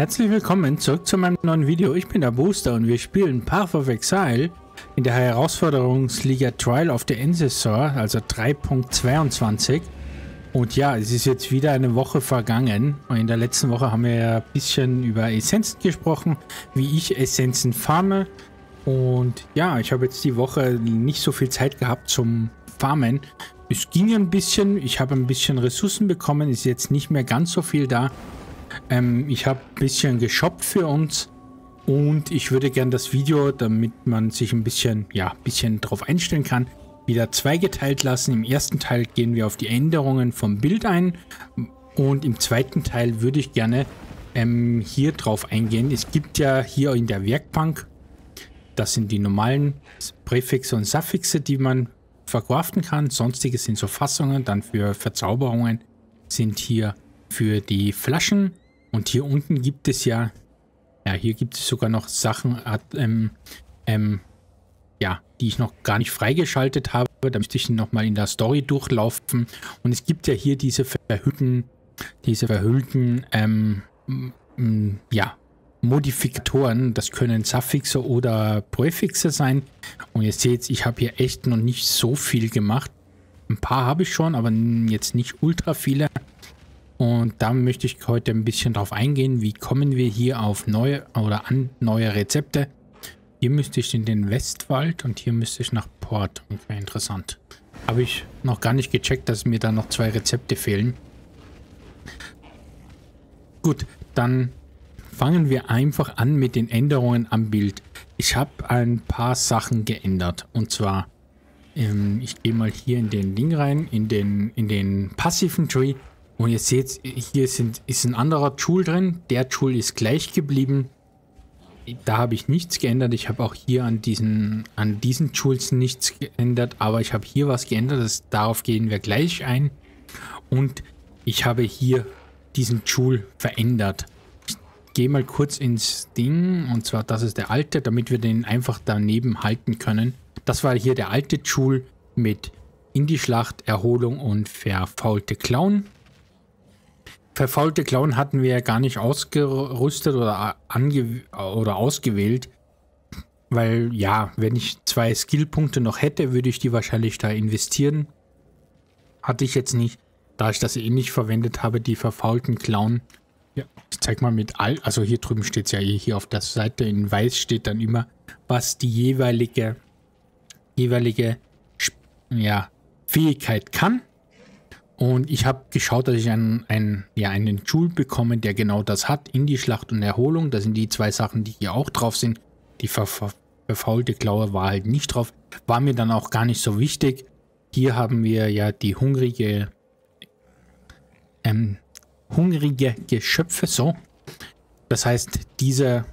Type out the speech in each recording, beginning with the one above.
Herzlich willkommen zurück zu meinem neuen Video. Ich bin der Booster und wir spielen Path of Exile in der Herausforderungsliga Trial of the Ancestor, also 3.22. Und ja, es ist jetzt wieder eine Woche vergangen. In der letzten Woche haben wir ja ein bisschen über Essenzen gesprochen, wie ich Essenzen farme. Und ja, ich habe jetzt die Woche nicht so viel Zeit gehabt zum Farmen. Es ging ein bisschen, ich habe ein bisschen Ressourcen bekommen, ist jetzt nicht mehr ganz so viel da. Ähm, ich habe ein bisschen geshoppt für uns und ich würde gerne das Video, damit man sich ein bisschen, ja, ein bisschen drauf einstellen kann, wieder zweigeteilt lassen. Im ersten Teil gehen wir auf die Änderungen vom Bild ein und im zweiten Teil würde ich gerne ähm, hier drauf eingehen. Es gibt ja hier in der Werkbank, das sind die normalen Präfixe und Suffixe, die man verkraften kann. Sonstige sind so Fassungen, dann für Verzauberungen sind hier für die Flaschen. Und hier unten gibt es ja, ja, hier gibt es sogar noch Sachen, ähm, ähm, ja, die ich noch gar nicht freigeschaltet habe. Da müsste ich nochmal in der Story durchlaufen. Und es gibt ja hier diese verhüllten, diese verhüllten, ähm, ja, Modifikatoren. Das können Suffixe oder Präfixe sein. Und ihr seht, ich habe hier echt noch nicht so viel gemacht. Ein paar habe ich schon, aber jetzt nicht ultra viele. Und da möchte ich heute ein bisschen drauf eingehen, wie kommen wir hier auf neue oder an neue Rezepte. Hier müsste ich in den Westwald und hier müsste ich nach Port. Okay, interessant. Habe ich noch gar nicht gecheckt, dass mir da noch zwei Rezepte fehlen. Gut, dann fangen wir einfach an mit den Änderungen am Bild. Ich habe ein paar Sachen geändert. Und zwar, ähm, ich gehe mal hier in den Ding rein, in den, in den passiven Tree. Und ihr seht, hier sind, ist ein anderer Tool drin. Der Tool ist gleich geblieben. Da habe ich nichts geändert. Ich habe auch hier an diesen, an diesen Tools nichts geändert. Aber ich habe hier was geändert. Das, darauf gehen wir gleich ein. Und ich habe hier diesen Tool verändert gehe mal kurz ins Ding. Und zwar, das ist der alte, damit wir den einfach daneben halten können. Das war hier der alte Tool mit in die Schlacht, Erholung und verfaulte Clown. Verfaulte Clown hatten wir ja gar nicht ausgerüstet oder, ange oder ausgewählt. Weil, ja, wenn ich zwei Skillpunkte noch hätte, würde ich die wahrscheinlich da investieren. Hatte ich jetzt nicht, da ich das eh nicht verwendet habe, die verfaulten Clown. Ja, ich zeig mal mit all, also hier drüben steht es ja eh, hier auf der Seite in weiß steht dann immer, was die jeweilige, jeweilige, ja, Fähigkeit kann. Und ich habe geschaut, dass ich einen, einen, ja, einen Joule bekomme, der genau das hat, in die Schlacht und Erholung. Das sind die zwei Sachen, die hier auch drauf sind. Die ver ver verfaulte Klaue war halt nicht drauf. War mir dann auch gar nicht so wichtig. Hier haben wir ja die hungrige ähm, hungrige Geschöpfe, so. Das heißt, diese,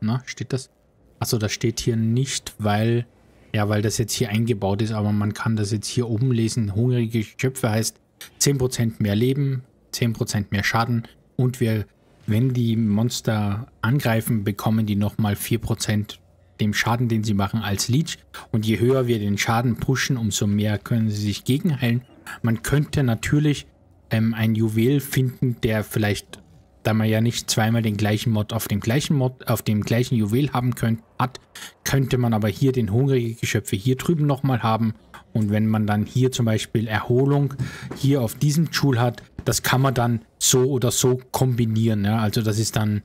na, steht das? Achso, das steht hier nicht, weil, ja, weil das jetzt hier eingebaut ist, aber man kann das jetzt hier oben lesen. Hungrige Geschöpfe heißt 10% mehr Leben, 10% mehr Schaden und wir, wenn die Monster angreifen, bekommen die nochmal 4% dem Schaden, den sie machen, als Leech. Und je höher wir den Schaden pushen, umso mehr können sie sich gegenheilen. Man könnte natürlich ähm, ein Juwel finden, der vielleicht, da man ja nicht zweimal den gleichen Mod auf dem gleichen Mod, auf dem gleichen Juwel haben könnt, hat, könnte man aber hier den hungrige Geschöpfe hier drüben nochmal haben. Und wenn man dann hier zum Beispiel Erholung hier auf diesem Tool hat, das kann man dann so oder so kombinieren. Ja? Also das ist dann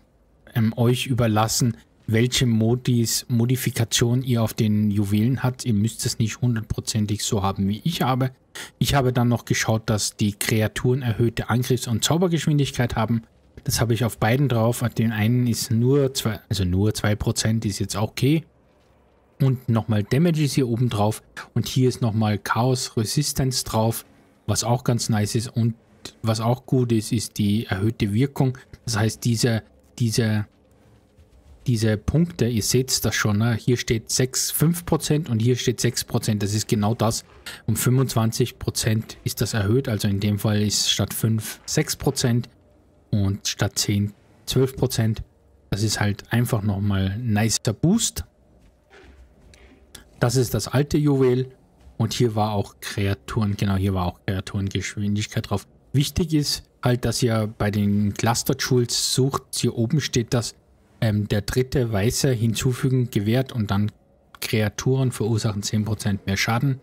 ähm, euch überlassen, welche Modis, Modifikation ihr auf den Juwelen habt. Ihr müsst es nicht hundertprozentig so haben, wie ich habe. Ich habe dann noch geschaut, dass die Kreaturen erhöhte Angriffs- und Zaubergeschwindigkeit haben. Das habe ich auf beiden drauf. Den einen ist nur zwei, also nur 2%, ist jetzt okay. Und nochmal Damage ist hier oben drauf. Und hier ist nochmal Chaos Resistance drauf, was auch ganz nice ist. Und was auch gut ist, ist die erhöhte Wirkung. Das heißt, diese, diese diese Punkte, ihr seht das schon, ne? hier steht 6, 5% und hier steht 6%, das ist genau das. Um 25% ist das erhöht, also in dem Fall ist statt 5 6% und statt 10 12%. Das ist halt einfach nochmal ein nicer Boost. Das ist das alte Juwel und hier war auch Kreaturen, genau hier war auch Kreaturengeschwindigkeit drauf. Wichtig ist halt, dass ihr bei den Cluster Tools sucht, hier oben steht das, ähm, der dritte weiße hinzufügen gewährt und dann Kreaturen verursachen 10% mehr Schaden.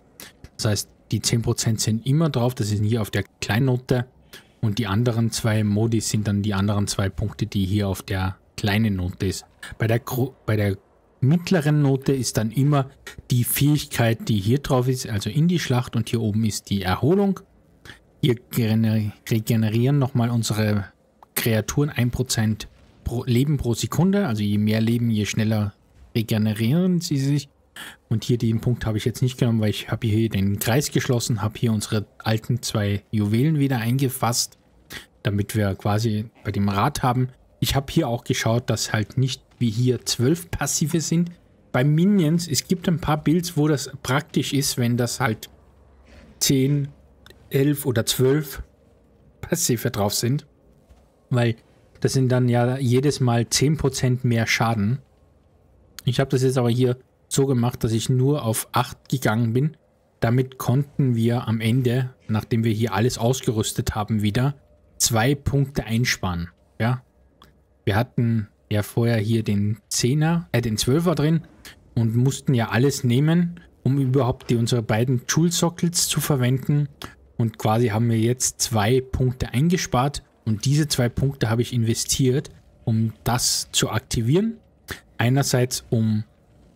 Das heißt, die 10% sind immer drauf, das ist hier auf der Kleinnote und die anderen zwei Modi sind dann die anderen zwei Punkte, die hier auf der kleinen Note ist. Bei der, bei der mittleren Note ist dann immer die Fähigkeit, die hier drauf ist, also in die Schlacht und hier oben ist die Erholung. Wir regenerieren nochmal unsere Kreaturen 1% pro Leben pro Sekunde. Also je mehr Leben, je schneller regenerieren sie sich. Und hier den Punkt habe ich jetzt nicht genommen, weil ich habe hier den Kreis geschlossen, habe hier unsere alten zwei Juwelen wieder eingefasst, damit wir quasi bei dem Rad haben. Ich habe hier auch geschaut, dass halt nicht wie hier zwölf Passive sind. Bei Minions, es gibt ein paar Builds, wo das praktisch ist, wenn das halt 10, 11 oder 12 Passive drauf sind. Weil das sind dann ja jedes Mal 10% mehr Schaden. Ich habe das jetzt aber hier so gemacht, dass ich nur auf 8 gegangen bin. Damit konnten wir am Ende, nachdem wir hier alles ausgerüstet haben, wieder zwei Punkte einsparen. Ja, wir hatten ja vorher hier den 10er, äh den 12er drin und mussten ja alles nehmen, um überhaupt die unsere beiden Joule-Sockets zu verwenden und quasi haben wir jetzt zwei Punkte eingespart und diese zwei Punkte habe ich investiert, um das zu aktivieren. Einerseits, um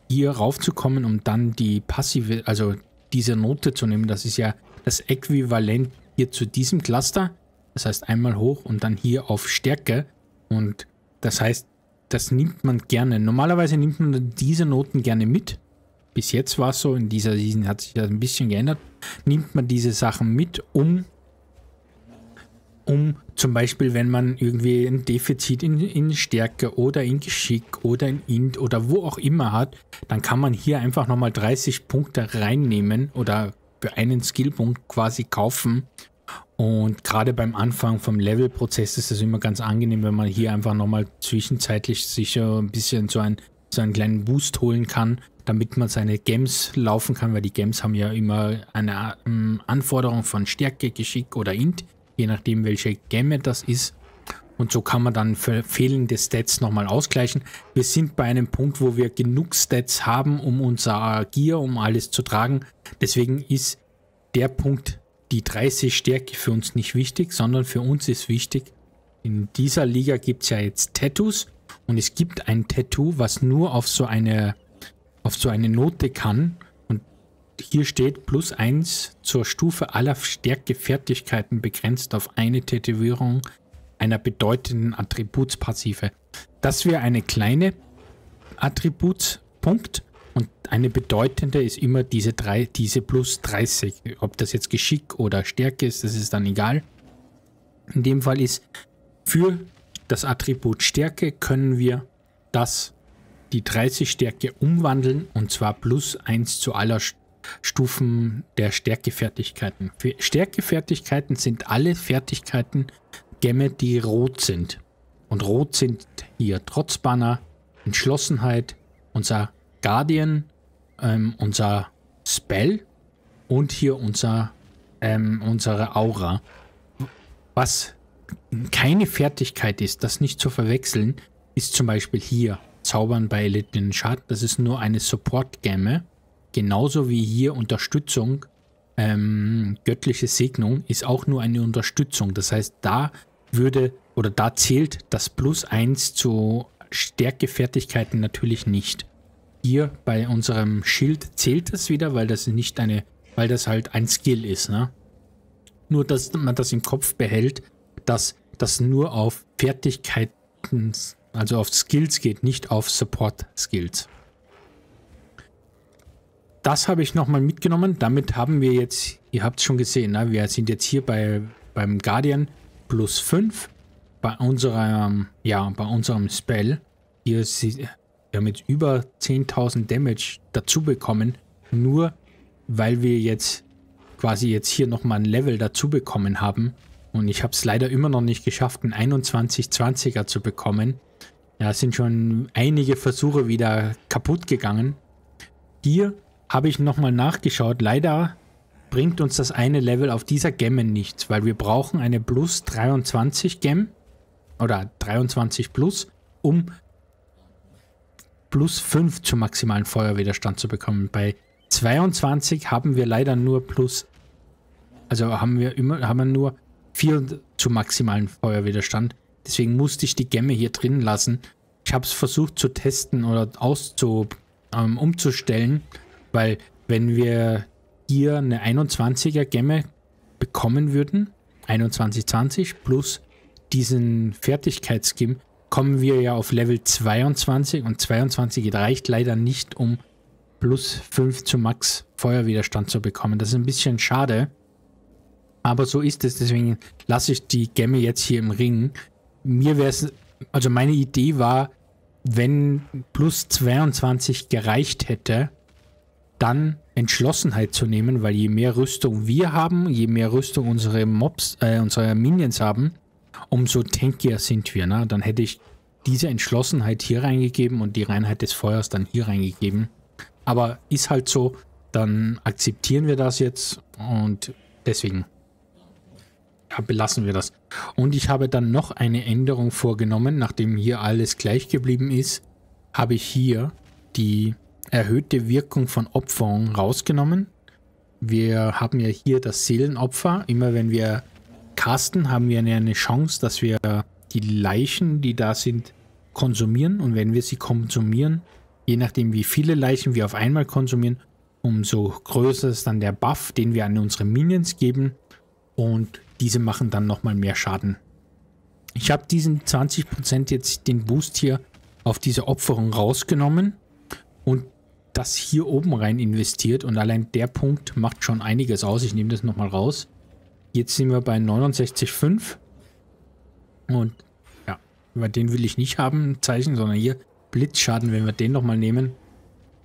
hier raufzukommen, um dann die passive, also diese Note zu nehmen. Das ist ja das Äquivalent hier zu diesem Cluster. Das heißt einmal hoch und dann hier auf Stärke. Und das heißt, das nimmt man gerne. Normalerweise nimmt man diese Noten gerne mit bis jetzt war es so, in dieser Season hat sich das ein bisschen geändert, nimmt man diese Sachen mit, um, um zum Beispiel, wenn man irgendwie ein Defizit in, in Stärke oder in Geschick oder in Int oder wo auch immer hat, dann kann man hier einfach nochmal 30 Punkte reinnehmen oder für einen Skillpunkt quasi kaufen. Und gerade beim Anfang vom Levelprozess ist es immer ganz angenehm, wenn man hier einfach nochmal zwischenzeitlich sich ein bisschen so, ein, so einen kleinen Boost holen kann, damit man seine Games laufen kann, weil die Games haben ja immer eine ähm, Anforderung von Stärke, Geschick oder Int, je nachdem welche Game das ist. Und so kann man dann fehlende Stats nochmal ausgleichen. Wir sind bei einem Punkt, wo wir genug Stats haben, um unser Gear, um alles zu tragen. Deswegen ist der Punkt, die 30 Stärke für uns nicht wichtig, sondern für uns ist wichtig, in dieser Liga gibt es ja jetzt Tattoos und es gibt ein Tattoo, was nur auf so eine auf so eine Note kann. Hier steht plus 1 zur Stufe aller Stärkefertigkeiten begrenzt auf eine Tätowierung einer bedeutenden Attributspassive. Das wäre eine kleine Attributspunkt und eine bedeutende ist immer diese, drei, diese plus 30. Ob das jetzt Geschick oder Stärke ist, das ist dann egal. In dem Fall ist für das Attribut Stärke können wir das die 30 Stärke umwandeln und zwar plus 1 zu aller Stufen der Stärkefertigkeiten. Stärkefertigkeiten sind alle Fertigkeiten Gemme, die rot sind. Und rot sind hier Trotzbanner, Entschlossenheit, unser Guardian, ähm, unser Spell und hier unser, ähm, unsere Aura. Was keine Fertigkeit ist, das nicht zu verwechseln, ist zum Beispiel hier Zaubern bei Elite Schaden. Das ist nur eine Support-Gamme. Genauso wie hier Unterstützung, ähm, göttliche Segnung ist auch nur eine Unterstützung. Das heißt, da würde oder da zählt das Plus 1 zu Stärkefertigkeiten natürlich nicht. Hier bei unserem Schild zählt es wieder, weil das nicht eine, weil das halt ein Skill ist, ne? Nur, dass man das im Kopf behält, dass das nur auf Fertigkeiten also auf Skills geht, nicht auf Support Skills. Das habe ich nochmal mitgenommen. Damit haben wir jetzt, ihr habt es schon gesehen, ne? wir sind jetzt hier bei, beim Guardian plus 5. Bei unserem, ja, bei unserem Spell. Hier wir haben jetzt über 10.000 Damage dazu bekommen. Nur weil wir jetzt quasi jetzt hier nochmal ein Level dazu bekommen haben. Und ich habe es leider immer noch nicht geschafft, einen 21-20er zu bekommen. Ja, sind schon einige Versuche wieder kaputt gegangen. Hier habe ich nochmal nachgeschaut. Leider bringt uns das eine Level auf dieser Gemme nichts, weil wir brauchen eine plus 23 Gem oder 23 plus, um plus 5 zum maximalen Feuerwiderstand zu bekommen. Bei 22 haben wir leider nur plus, also haben wir immer, haben wir nur 4 zum maximalen Feuerwiderstand. Deswegen musste ich die Gemme hier drin lassen. Ich habe es versucht zu testen oder auszu, ähm, umzustellen, weil wenn wir hier eine 21er Gemme bekommen würden, 2120 plus diesen Fertigkeitsskim, kommen wir ja auf Level 22 und 22 reicht leider nicht, um plus 5 zu Max Feuerwiderstand zu bekommen. Das ist ein bisschen schade. Aber so ist es, deswegen lasse ich die Gemme jetzt hier im Ring. Mir wäre es, also meine Idee war, wenn plus 22 gereicht hätte, dann Entschlossenheit zu nehmen, weil je mehr Rüstung wir haben, je mehr Rüstung unsere Mobs, äh, unsere Minions haben, umso tankier sind wir. Ne? Dann hätte ich diese Entschlossenheit hier reingegeben und die Reinheit des Feuers dann hier reingegeben. Aber ist halt so, dann akzeptieren wir das jetzt und deswegen belassen wir das. Und ich habe dann noch eine Änderung vorgenommen, nachdem hier alles gleich geblieben ist, habe ich hier die erhöhte Wirkung von Opferung rausgenommen. Wir haben ja hier das Seelenopfer. Immer wenn wir casten, haben wir eine Chance, dass wir die Leichen, die da sind, konsumieren. Und wenn wir sie konsumieren, je nachdem wie viele Leichen wir auf einmal konsumieren, umso größer ist dann der Buff, den wir an unsere Minions geben. Und diese machen dann nochmal mehr Schaden. Ich habe diesen 20% jetzt den Boost hier auf diese Opferung rausgenommen und das hier oben rein investiert und allein der Punkt macht schon einiges aus. Ich nehme das nochmal raus. Jetzt sind wir bei 69,5 und ja, über den will ich nicht haben, Zeichen, sondern hier Blitzschaden, wenn wir den nochmal nehmen.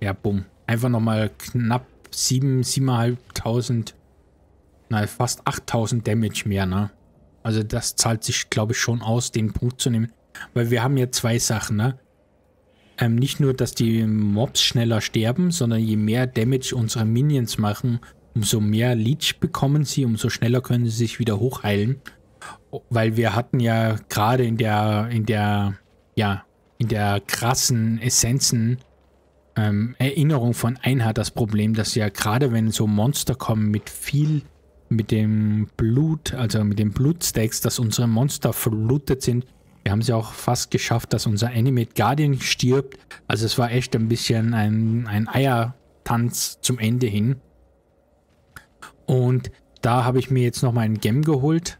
Ja, bumm. Einfach nochmal knapp 7, 7.500, na, fast 8.000 Damage mehr, ne? Also das zahlt sich, glaube ich, schon aus, den Punkt zu nehmen. Weil wir haben ja zwei Sachen, ne? Ähm, nicht nur, dass die Mobs schneller sterben, sondern je mehr Damage unsere Minions machen, umso mehr Leech bekommen sie, umso schneller können sie sich wieder hochheilen. Weil wir hatten ja gerade in der, in der, ja, in der krassen Essenzen ähm, Erinnerung von Einheit das Problem, dass ja gerade wenn so Monster kommen mit viel, mit dem Blut, also mit den Blutstacks, dass unsere Monster verlutet sind, wir haben es ja auch fast geschafft, dass unser Animate Guardian stirbt. Also es war echt ein bisschen ein, ein Eiertanz zum Ende hin. Und da habe ich mir jetzt nochmal einen Gem geholt.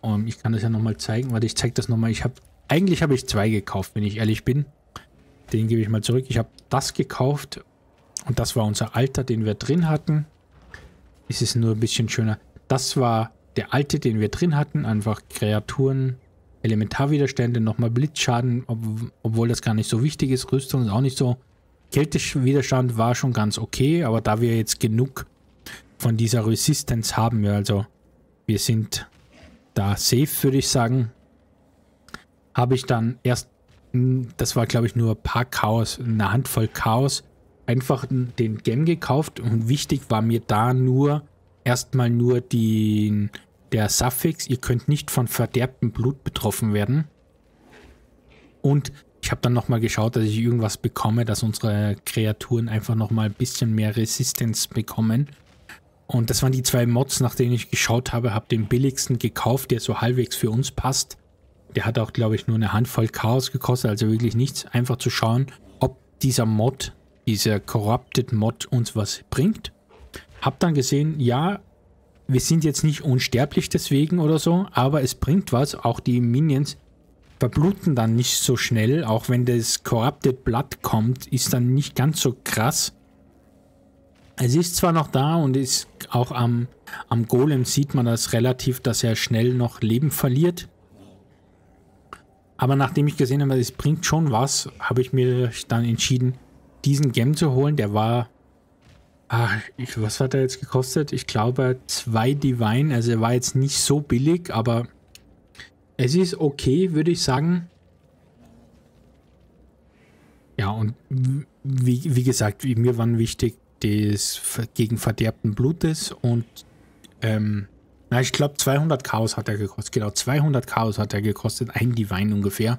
Und ich kann das ja nochmal zeigen. Warte, ich zeige das nochmal. Ich habe, eigentlich habe ich zwei gekauft, wenn ich ehrlich bin. Den gebe ich mal zurück. Ich habe das gekauft. Und das war unser alter, den wir drin hatten. Es ist nur ein bisschen schöner. Das war der alte, den wir drin hatten. Einfach Kreaturen Elementarwiderstände, nochmal Blitzschaden, ob, obwohl das gar nicht so wichtig ist. Rüstung ist auch nicht so. Kältewiderstand war schon ganz okay, aber da wir jetzt genug von dieser Resistance haben, wir also wir sind da safe, würde ich sagen, habe ich dann erst, hm, das war glaube ich nur ein paar Chaos, eine Handvoll Chaos, einfach den Gem gekauft und wichtig war mir da nur erstmal nur die der Suffix, ihr könnt nicht von verderbtem Blut betroffen werden. Und ich habe dann nochmal geschaut, dass ich irgendwas bekomme, dass unsere Kreaturen einfach nochmal ein bisschen mehr Resistenz bekommen. Und das waren die zwei Mods, nach denen ich geschaut habe, habe den billigsten gekauft, der so halbwegs für uns passt. Der hat auch, glaube ich, nur eine Handvoll Chaos gekostet, also wirklich nichts. Einfach zu schauen, ob dieser Mod, dieser Corrupted Mod uns was bringt. Hab dann gesehen, ja, wir sind jetzt nicht unsterblich deswegen oder so, aber es bringt was. Auch die Minions verbluten dann nicht so schnell. Auch wenn das Corrupted Blood kommt, ist dann nicht ganz so krass. Es ist zwar noch da und ist auch am, am Golem sieht man das relativ, dass er schnell noch Leben verliert. Aber nachdem ich gesehen habe, es bringt schon was, habe ich mir dann entschieden, diesen Gem zu holen. Der war Ach, ich, was hat er jetzt gekostet? Ich glaube zwei Divine. Also er war jetzt nicht so billig, aber es ist okay, würde ich sagen. Ja, und wie, wie gesagt, mir war wichtig, des gegen verderbten Blutes und ähm, na, ich glaube 200 Chaos hat er gekostet. Genau, 200 Chaos hat er gekostet. Ein Divine ungefähr.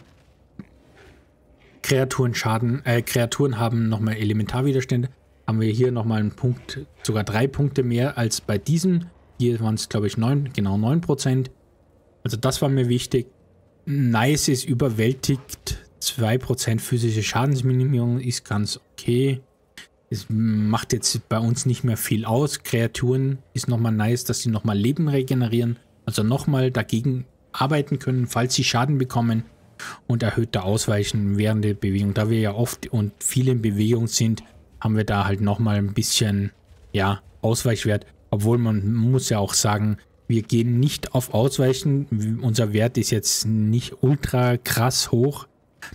Kreaturen Schaden, äh, Kreaturen haben nochmal Elementarwiderstände. Haben wir hier nochmal einen Punkt, sogar drei Punkte mehr als bei diesem. Hier waren es, glaube ich, neun, genau 9%. Also das war mir wichtig. Nice ist überwältigt. 2% physische Schadensminimierung ist ganz okay. Es macht jetzt bei uns nicht mehr viel aus. Kreaturen ist nochmal nice, dass sie nochmal Leben regenerieren. Also nochmal dagegen arbeiten können, falls sie Schaden bekommen. Und erhöhter Ausweichen während der Bewegung. Da wir ja oft und viel in Bewegung sind, haben wir da halt nochmal ein bisschen, ja, Ausweichwert. Obwohl man muss ja auch sagen, wir gehen nicht auf Ausweichen. Unser Wert ist jetzt nicht ultra krass hoch.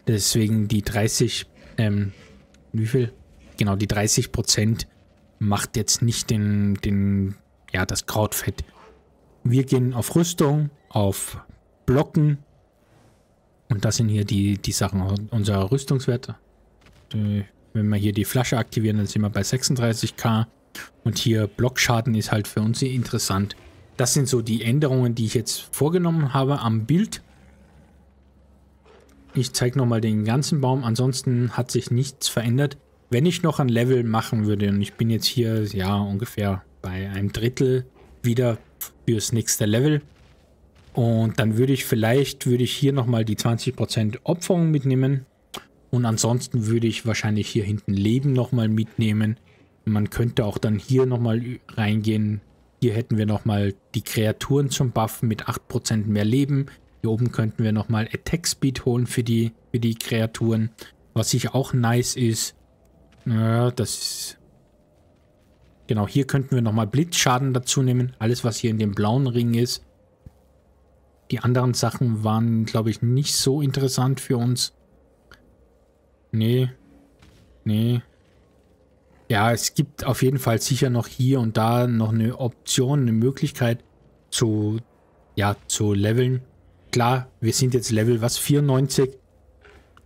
Deswegen die 30, ähm, wie viel? Genau, die 30 Prozent macht jetzt nicht den, den, ja, das Krautfett. Wir gehen auf Rüstung, auf Blocken. Und das sind hier die, die Sachen, unser Rüstungswert. Wenn wir hier die Flasche aktivieren, dann sind wir bei 36k. Und hier Blockschaden ist halt für uns interessant. Das sind so die Änderungen, die ich jetzt vorgenommen habe am Bild. Ich zeige nochmal den ganzen Baum. Ansonsten hat sich nichts verändert. Wenn ich noch ein Level machen würde, und ich bin jetzt hier ja ungefähr bei einem Drittel wieder fürs nächste Level. Und dann würde ich vielleicht, würde ich hier nochmal die 20% Opferung mitnehmen. Und ansonsten würde ich wahrscheinlich hier hinten Leben nochmal mitnehmen. Man könnte auch dann hier nochmal reingehen. Hier hätten wir nochmal die Kreaturen zum Buffen mit 8% mehr Leben. Hier oben könnten wir nochmal Attack Speed holen für die, für die Kreaturen. Was sich auch nice ist. Ja, das ist... Genau, hier könnten wir nochmal Blitzschaden dazu nehmen. Alles, was hier in dem blauen Ring ist. Die anderen Sachen waren, glaube ich, nicht so interessant für uns. Nee. Nee. Ja, es gibt auf jeden Fall sicher noch hier und da noch eine Option, eine Möglichkeit zu, ja, zu leveln. Klar, wir sind jetzt Level was 94.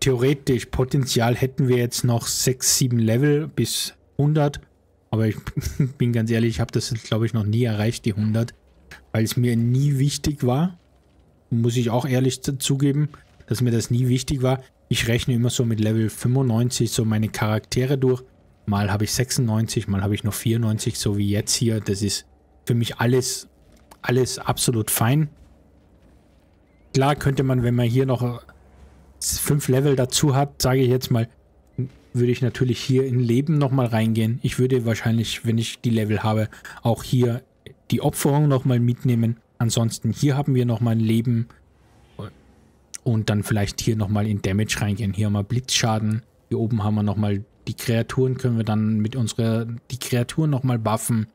Theoretisch, Potenzial hätten wir jetzt noch 6, 7 Level bis 100. Aber ich bin ganz ehrlich, ich habe das glaube ich noch nie erreicht, die 100. Weil es mir nie wichtig war. Muss ich auch ehrlich zugeben, dass mir das nie wichtig war. Ich rechne immer so mit Level 95 so meine Charaktere durch. Mal habe ich 96, mal habe ich noch 94, so wie jetzt hier. Das ist für mich alles, alles absolut fein. Klar könnte man, wenn man hier noch fünf Level dazu hat, sage ich jetzt mal, würde ich natürlich hier in Leben nochmal reingehen. Ich würde wahrscheinlich, wenn ich die Level habe, auch hier die Opferung nochmal mitnehmen. Ansonsten hier haben wir nochmal ein Leben und dann vielleicht hier nochmal in Damage reingehen. Hier haben wir Blitzschaden. Hier oben haben wir nochmal die Kreaturen, können wir dann mit unserer, die Kreaturen nochmal buffen.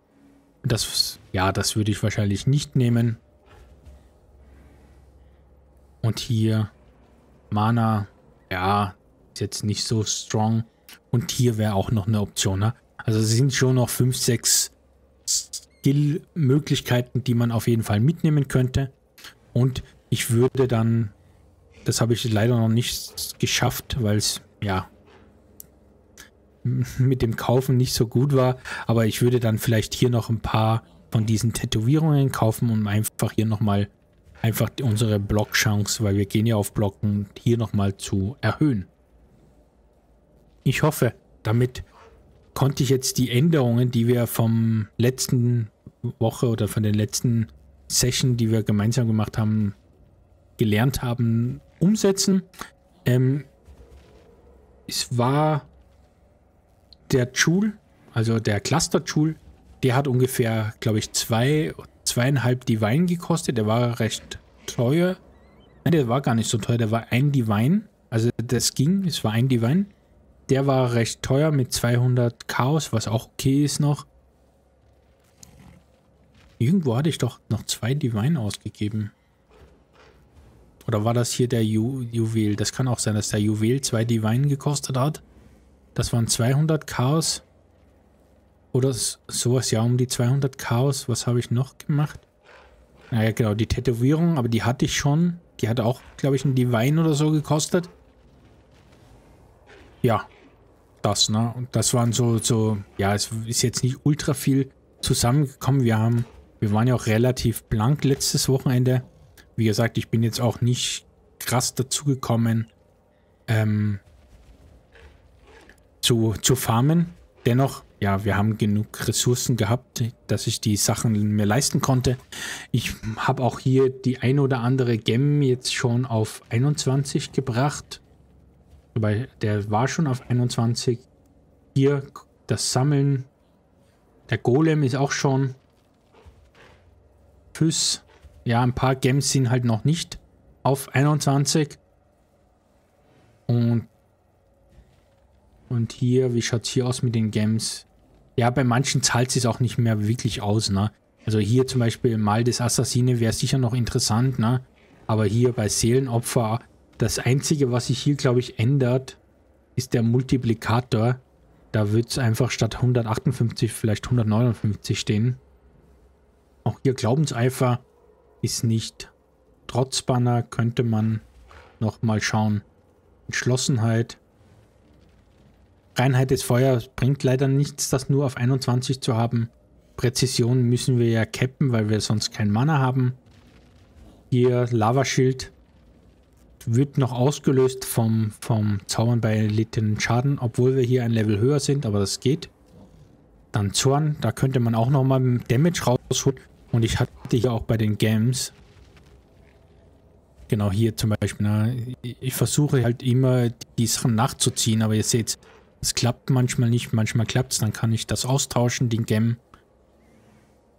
Das, ja, das würde ich wahrscheinlich nicht nehmen. Und hier Mana, ja, ist jetzt nicht so strong. Und hier wäre auch noch eine Option. Ne? Also es sind schon noch 5, 6 Skill-Möglichkeiten, die man auf jeden Fall mitnehmen könnte. Und ich würde dann, das habe ich leider noch nicht geschafft, weil es, ja, mit dem Kaufen nicht so gut war. Aber ich würde dann vielleicht hier noch ein paar von diesen Tätowierungen kaufen, um einfach hier nochmal einfach unsere Blockchance, weil wir gehen ja auf Blocken, hier nochmal zu erhöhen. Ich hoffe, damit konnte ich jetzt die Änderungen, die wir vom letzten Woche oder von den letzten Session, die wir gemeinsam gemacht haben, gelernt haben, umsetzen. Ähm, es war der Joule, also der Cluster Joule, der hat ungefähr, glaube ich, zwei zweieinhalb Divine gekostet. Der war recht teuer. Nein, der war gar nicht so teuer. Der war ein Divine. Also das ging. Es war ein Divine. Der war recht teuer mit 200 Chaos, was auch okay ist noch. Irgendwo hatte ich doch noch zwei Divine ausgegeben. Oder war das hier der Ju Juwel? Das kann auch sein, dass der Juwel zwei Divine gekostet hat. Das waren 200 Chaos. Oder sowas, ja, um die 200 Chaos. Was habe ich noch gemacht? Naja, genau, die Tätowierung, aber die hatte ich schon. Die hat auch, glaube ich, ein Divine oder so gekostet. Ja. das, ne? Und das waren so, so, ja, es ist jetzt nicht ultra viel zusammengekommen. Wir haben, wir waren ja auch relativ blank letztes Wochenende. Wie gesagt, ich bin jetzt auch nicht krass dazu gekommen, ähm, zu, zu farmen. Dennoch, ja, wir haben genug Ressourcen gehabt, dass ich die Sachen mir leisten konnte. Ich habe auch hier die ein oder andere Gem jetzt schon auf 21 gebracht. Wobei, der war schon auf 21. Hier das Sammeln. Der Golem ist auch schon. Füß. Ja, ein paar Gems sind halt noch nicht auf 21. Und, und hier, wie schaut es hier aus mit den Gems? Ja, bei manchen zahlt es auch nicht mehr wirklich aus, ne? Also hier zum Beispiel Mal des Assassine wäre sicher noch interessant, ne? Aber hier bei Seelenopfer, das Einzige, was sich hier, glaube ich, ändert, ist der Multiplikator. Da wird es einfach statt 158 vielleicht 159 stehen. Auch hier Glaubenseifer ist nicht. Trotz Banner könnte man noch mal schauen. Entschlossenheit. Reinheit des Feuers bringt leider nichts, das nur auf 21 zu haben. Präzision müssen wir ja cappen, weil wir sonst kein Mana haben. Hier Lavaschild wird noch ausgelöst vom, vom Zaubern bei erlittenen Schaden, obwohl wir hier ein Level höher sind, aber das geht. Dann Zorn, da könnte man auch nochmal Damage rausholen. Und ich hatte hier auch bei den Games Genau hier zum Beispiel. Ne? Ich versuche halt immer die Sachen nachzuziehen, aber ihr seht, es klappt manchmal nicht, manchmal klappt es, dann kann ich das austauschen, den Gem.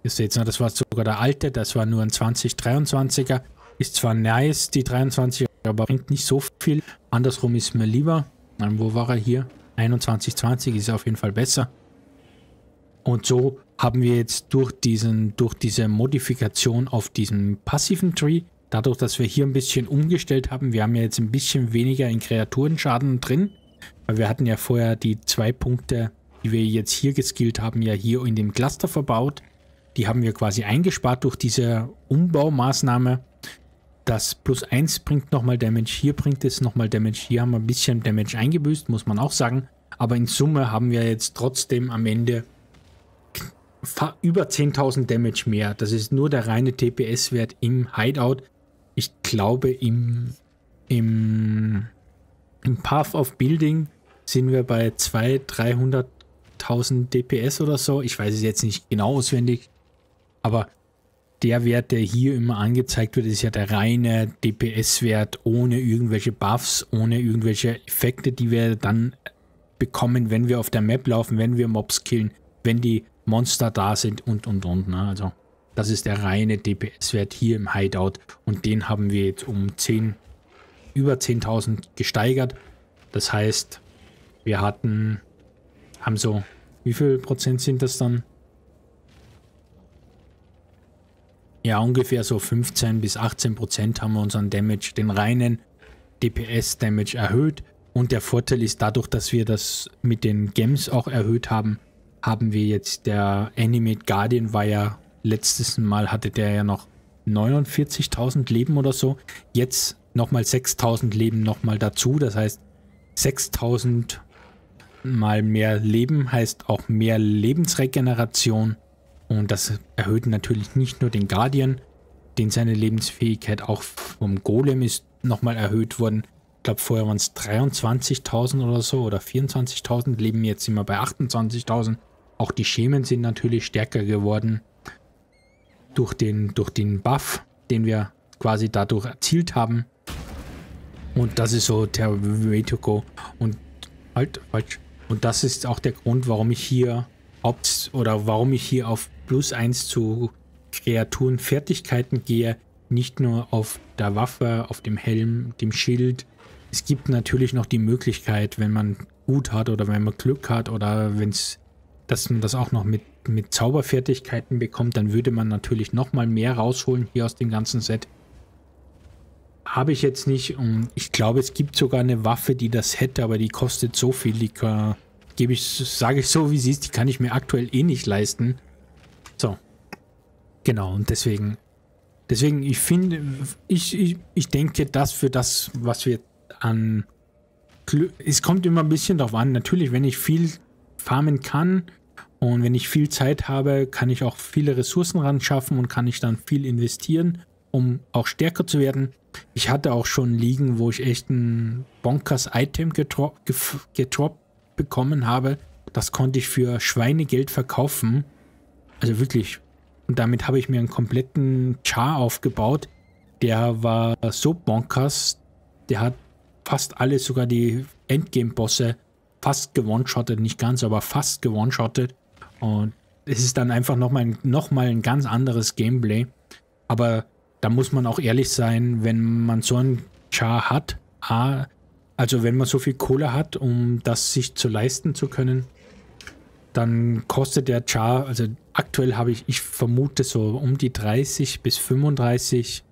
Ihr seht, ne? das war sogar der alte, das war nur ein 2023er. Ist zwar nice, die 23er, aber bringt nicht so viel. Andersrum ist mir lieber. Wo war er hier? 2120 ist auf jeden Fall besser. Und so haben wir jetzt durch, diesen, durch diese Modifikation auf diesem passiven Tree Dadurch, dass wir hier ein bisschen umgestellt haben, wir haben ja jetzt ein bisschen weniger in Kreaturenschaden drin, weil wir hatten ja vorher die zwei Punkte, die wir jetzt hier geskillt haben, ja hier in dem Cluster verbaut. Die haben wir quasi eingespart durch diese Umbaumaßnahme. Das plus 1 bringt nochmal Damage, hier bringt es nochmal Damage, hier haben wir ein bisschen Damage eingebüßt, muss man auch sagen. Aber in Summe haben wir jetzt trotzdem am Ende über 10.000 Damage mehr. Das ist nur der reine TPS-Wert im Hideout ich glaube, im, im, im Path of Building sind wir bei 200.000, 300.000 DPS oder so. Ich weiß es jetzt nicht genau auswendig. Aber der Wert, der hier immer angezeigt wird, ist ja der reine DPS-Wert ohne irgendwelche Buffs, ohne irgendwelche Effekte, die wir dann bekommen, wenn wir auf der Map laufen, wenn wir Mobs killen, wenn die Monster da sind und und und. Ne? Also das ist der reine DPS-Wert hier im Hideout und den haben wir jetzt um 10, über 10.000 gesteigert. Das heißt, wir hatten, haben so, wie viel Prozent sind das dann? Ja, ungefähr so 15 bis 18 Prozent haben wir unseren Damage, den reinen DPS-Damage erhöht. Und der Vorteil ist dadurch, dass wir das mit den Gems auch erhöht haben, haben wir jetzt der Animate Guardian war ja Letztes Mal hatte der ja noch 49.000 Leben oder so. Jetzt nochmal 6.000 Leben nochmal dazu. Das heißt, 6.000 mal mehr Leben heißt auch mehr Lebensregeneration. Und das erhöht natürlich nicht nur den Guardian, den seine Lebensfähigkeit auch vom Golem ist nochmal erhöht worden. Ich glaube, vorher waren es 23.000 oder so oder 24.000 Leben. Jetzt sind wir bei 28.000. Auch die Schemen sind natürlich stärker geworden durch den, durch den Buff, den wir quasi dadurch erzielt haben. Und das ist so der Way to go. Und halt, falsch. Und das ist auch der Grund, warum ich hier Haupt oder warum ich hier auf plus 1 zu Kreaturenfertigkeiten gehe. Nicht nur auf der Waffe, auf dem Helm, dem Schild. Es gibt natürlich noch die Möglichkeit, wenn man gut hat oder wenn man Glück hat oder wenn es, dass man das auch noch mit mit Zauberfertigkeiten bekommt, dann würde man natürlich nochmal mehr rausholen hier aus dem ganzen Set. Habe ich jetzt nicht und ich glaube, es gibt sogar eine Waffe, die das hätte, aber die kostet so viel, die kann, gebe ich, sage ich so, wie sie ist, die kann ich mir aktuell eh nicht leisten. So. Genau, und deswegen, deswegen, ich finde, ich, ich, ich denke, dass für das, was wir an es kommt immer ein bisschen darauf an. Natürlich, wenn ich viel farmen kann und wenn ich viel Zeit habe, kann ich auch viele Ressourcen ran schaffen und kann ich dann viel investieren, um auch stärker zu werden. Ich hatte auch schon Ligen, wo ich echt ein bonkers Item gedro gedroppt bekommen habe. Das konnte ich für Schweinegeld verkaufen. Also wirklich. Und damit habe ich mir einen kompletten Char aufgebaut. Der war so bonkers. Der hat fast alle, sogar die Endgame-Bosse, fast gewone-shottet. Nicht ganz, aber fast gewone-shottet. Und es ist dann einfach nochmal noch mal ein ganz anderes Gameplay. Aber da muss man auch ehrlich sein, wenn man so einen Char hat, also wenn man so viel Kohle hat, um das sich zu leisten zu können, dann kostet der Char, also aktuell habe ich, ich vermute so um die 30 bis 35,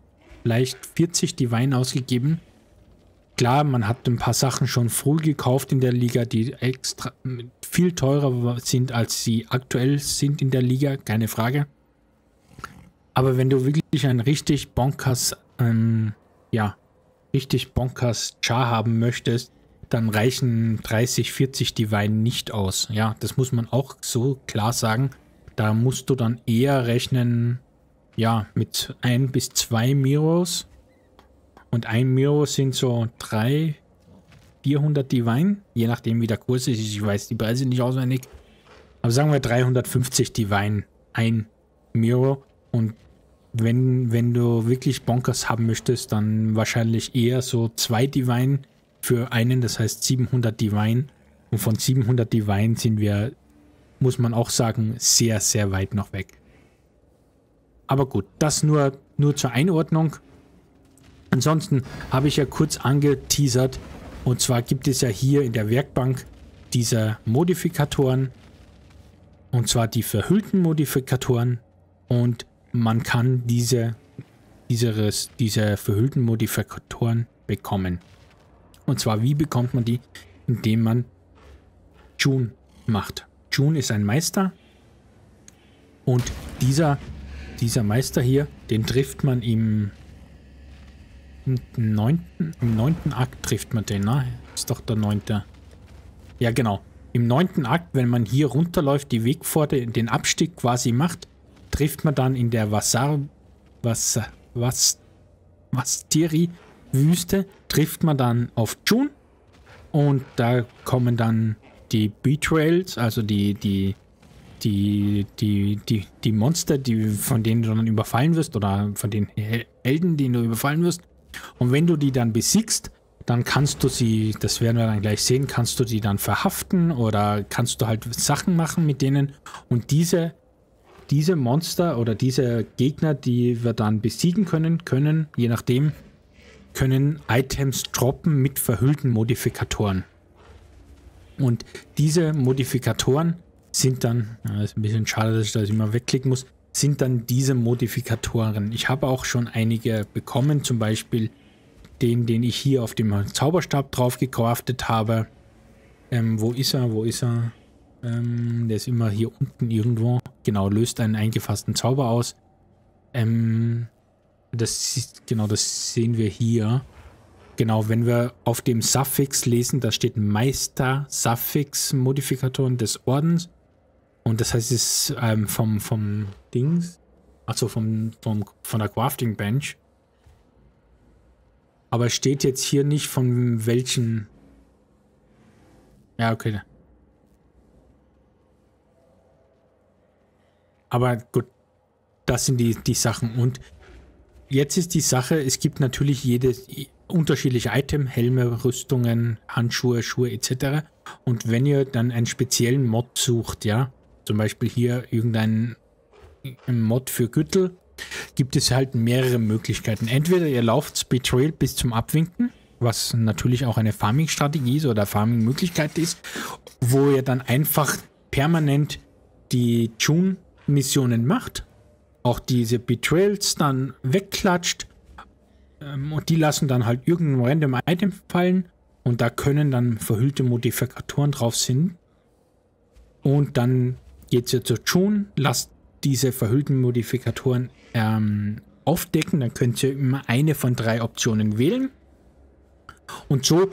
vielleicht 40 die Wein ausgegeben. Klar, man hat ein paar Sachen schon früh gekauft in der Liga, die extra viel teurer sind, als sie aktuell sind in der Liga, keine Frage. Aber wenn du wirklich ein richtig bonkers, ähm, ja, richtig bonkers Char haben möchtest, dann reichen 30, 40 Divine nicht aus. Ja, das muss man auch so klar sagen. Da musst du dann eher rechnen, ja, mit ein bis zwei Miros. Und ein Miro sind so drei, 400 Divine, je nachdem wie der Kurs ist. Ich weiß die Preise nicht auswendig. Aber sagen wir 350 Divine, ein Miro. Und wenn, wenn du wirklich Bonkers haben möchtest, dann wahrscheinlich eher so zwei Divine für einen, das heißt 700 Divine. Und von 700 Divine sind wir, muss man auch sagen, sehr, sehr weit noch weg. Aber gut, das nur, nur zur Einordnung. Ansonsten habe ich ja kurz angeteasert, und zwar gibt es ja hier in der Werkbank diese Modifikatoren, und zwar die verhüllten Modifikatoren und man kann diese, dieses, diese verhüllten Modifikatoren bekommen. Und zwar, wie bekommt man die? Indem man June macht. June ist ein Meister und dieser, dieser Meister hier, den trifft man im, neunten, im neunten Akt trifft man den, ne? Ist doch der neunte. Ja, genau. Im neunten Akt, wenn man hier runterläuft, die Wegpforte, den Abstieg quasi macht, trifft man dann in der Wasar, was, was, Wastiri-Wüste, trifft man dann auf June und da kommen dann die Betrayals, also die, die, die, die, die, die Monster, die, von denen du dann überfallen wirst oder von den Helden, denen du überfallen wirst. Und wenn du die dann besiegst, dann kannst du sie, das werden wir dann gleich sehen, kannst du die dann verhaften oder kannst du halt Sachen machen mit denen. Und diese diese Monster oder diese Gegner, die wir dann besiegen können, können, je nachdem, können Items droppen mit verhüllten Modifikatoren. Und diese Modifikatoren sind dann, ja, ist ein bisschen schade, dass ich das immer wegklicken muss, sind dann diese Modifikatoren. Ich habe auch schon einige bekommen, zum Beispiel den, den ich hier auf dem Zauberstab drauf gecraftet habe. Ähm, wo ist er? Wo ist er? Ähm, der ist immer hier unten irgendwo. Genau, löst einen eingefassten Zauber aus. Ähm, das, genau, das sehen wir hier. Genau, wenn wir auf dem Suffix lesen, da steht Meister Suffix Modifikatoren des Ordens. Und das heißt, es ist ähm, vom, vom Dings, also vom, vom, von der Crafting Bench. Aber es steht jetzt hier nicht von welchen. Ja, okay. Aber gut, das sind die, die Sachen. Und jetzt ist die Sache, es gibt natürlich jedes unterschiedliche Item, Helme, Rüstungen, Handschuhe, Schuhe etc. Und wenn ihr dann einen speziellen Mod sucht, ja, zum Beispiel hier irgendein Mod für Gürtel, gibt es halt mehrere Möglichkeiten. Entweder ihr lauft Betrayal bis zum Abwinken, was natürlich auch eine Farming-Strategie ist oder Farming-Möglichkeit ist, wo ihr dann einfach permanent die Tune Missionen macht, auch diese Betrayals dann wegklatscht ähm, und die lassen dann halt irgendein random Item fallen und da können dann verhüllte Modifikatoren drauf sind. Und dann geht ihr zu June, lasst diese verhüllten Modifikatoren ähm, aufdecken, dann könnt ihr immer eine von drei Optionen wählen. Und so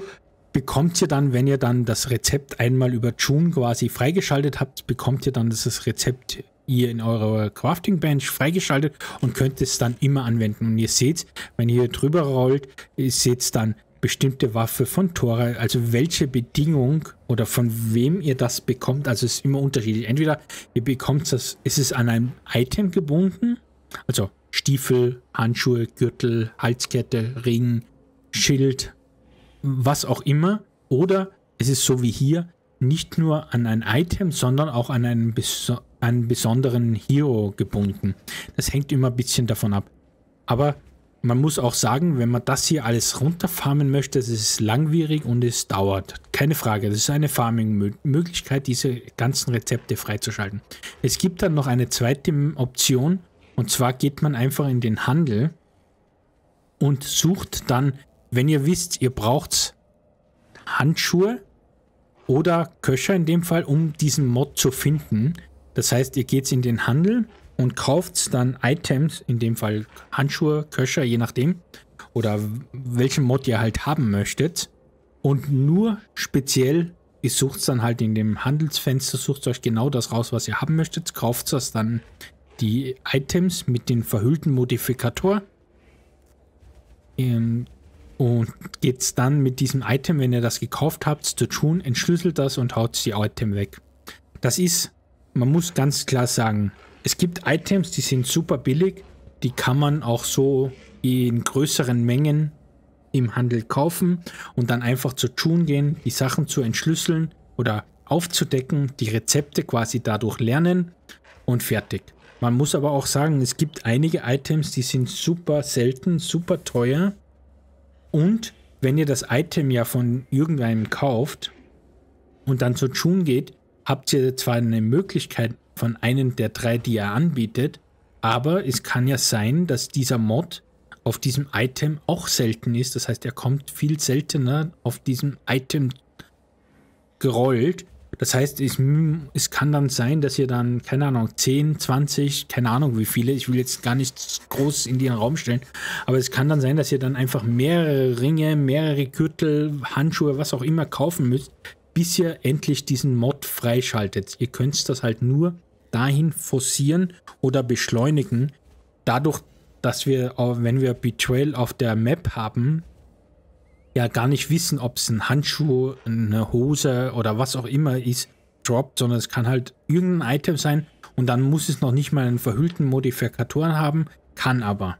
bekommt ihr dann, wenn ihr dann das Rezept einmal über June quasi freigeschaltet habt, bekommt ihr dann das Rezept ihr in eurer Crafting Bench freigeschaltet und könnt es dann immer anwenden. Und ihr seht, wenn ihr drüber rollt, ihr seht dann bestimmte Waffe von Tora, also welche Bedingung oder von wem ihr das bekommt, also es ist immer unterschiedlich. Entweder ihr bekommt das, ist es an einem Item gebunden, also Stiefel, Handschuhe, Gürtel, Halskette, Ring, Schild, was auch immer, oder es ist so wie hier, nicht nur an ein Item, sondern auch an einen, beso einen besonderen Hero gebunden. Das hängt immer ein bisschen davon ab. Aber man muss auch sagen, wenn man das hier alles runterfarmen möchte, das ist langwierig und es dauert. Keine Frage, das ist eine Farming-Möglichkeit, diese ganzen Rezepte freizuschalten. Es gibt dann noch eine zweite Option und zwar geht man einfach in den Handel und sucht dann, wenn ihr wisst, ihr braucht Handschuhe oder Köcher in dem Fall, um diesen Mod zu finden. Das heißt, ihr geht in den Handel und kauft dann Items, in dem Fall Handschuhe, Köcher, je nachdem, oder welchen Mod ihr halt haben möchtet. Und nur speziell, ihr sucht dann halt in dem Handelsfenster, sucht euch genau das raus, was ihr haben möchtet, kauft das dann die Items mit den verhüllten Modifikator ähm, und geht dann mit diesem Item, wenn ihr das gekauft habt, zu tun, entschlüsselt das und haut die Item weg. Das ist, man muss ganz klar sagen, es gibt Items, die sind super billig. Die kann man auch so in größeren Mengen im Handel kaufen und dann einfach zu tun gehen, die Sachen zu entschlüsseln oder aufzudecken, die Rezepte quasi dadurch lernen und fertig. Man muss aber auch sagen, es gibt einige Items, die sind super selten, super teuer. Und wenn ihr das Item ja von irgendeinem kauft und dann zu Tun geht, habt ihr zwar eine Möglichkeit, von einem der drei, die er anbietet, aber es kann ja sein, dass dieser Mod auf diesem Item auch selten ist. Das heißt, er kommt viel seltener auf diesem Item gerollt. Das heißt, es, es, kann dann sein, dass ihr dann, keine Ahnung, 10, 20, keine Ahnung wie viele, ich will jetzt gar nicht groß in den Raum stellen, aber es kann dann sein, dass ihr dann einfach mehrere Ringe, mehrere Gürtel, Handschuhe, was auch immer kaufen müsst, bis ihr endlich diesen Mod freischaltet. Ihr könnt das halt nur dahin forcieren oder beschleunigen, dadurch, dass wir, wenn wir Betrayal auf der Map haben, ja gar nicht wissen, ob es ein Handschuh, eine Hose oder was auch immer ist, droppt, sondern es kann halt irgendein Item sein und dann muss es noch nicht mal einen verhüllten Modifikator haben, kann aber.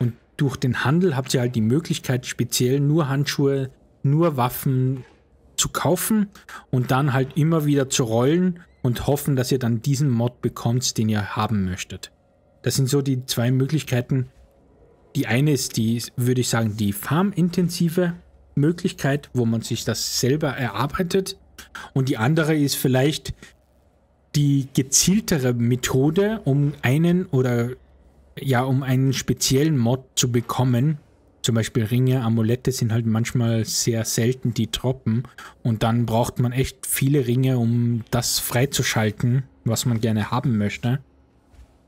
Und durch den Handel habt ihr halt die Möglichkeit, speziell nur Handschuhe, nur Waffen zu kaufen und dann halt immer wieder zu rollen und hoffen, dass ihr dann diesen Mod bekommt, den ihr haben möchtet. Das sind so die zwei Möglichkeiten. Die eine ist die, würde ich sagen, die farmintensive Möglichkeit, wo man sich das selber erarbeitet. Und die andere ist vielleicht die gezieltere Methode, um einen oder ja, um einen speziellen Mod zu bekommen, zum Beispiel Ringe, Amulette sind halt manchmal sehr selten, die droppen. Und dann braucht man echt viele Ringe, um das freizuschalten, was man gerne haben möchte.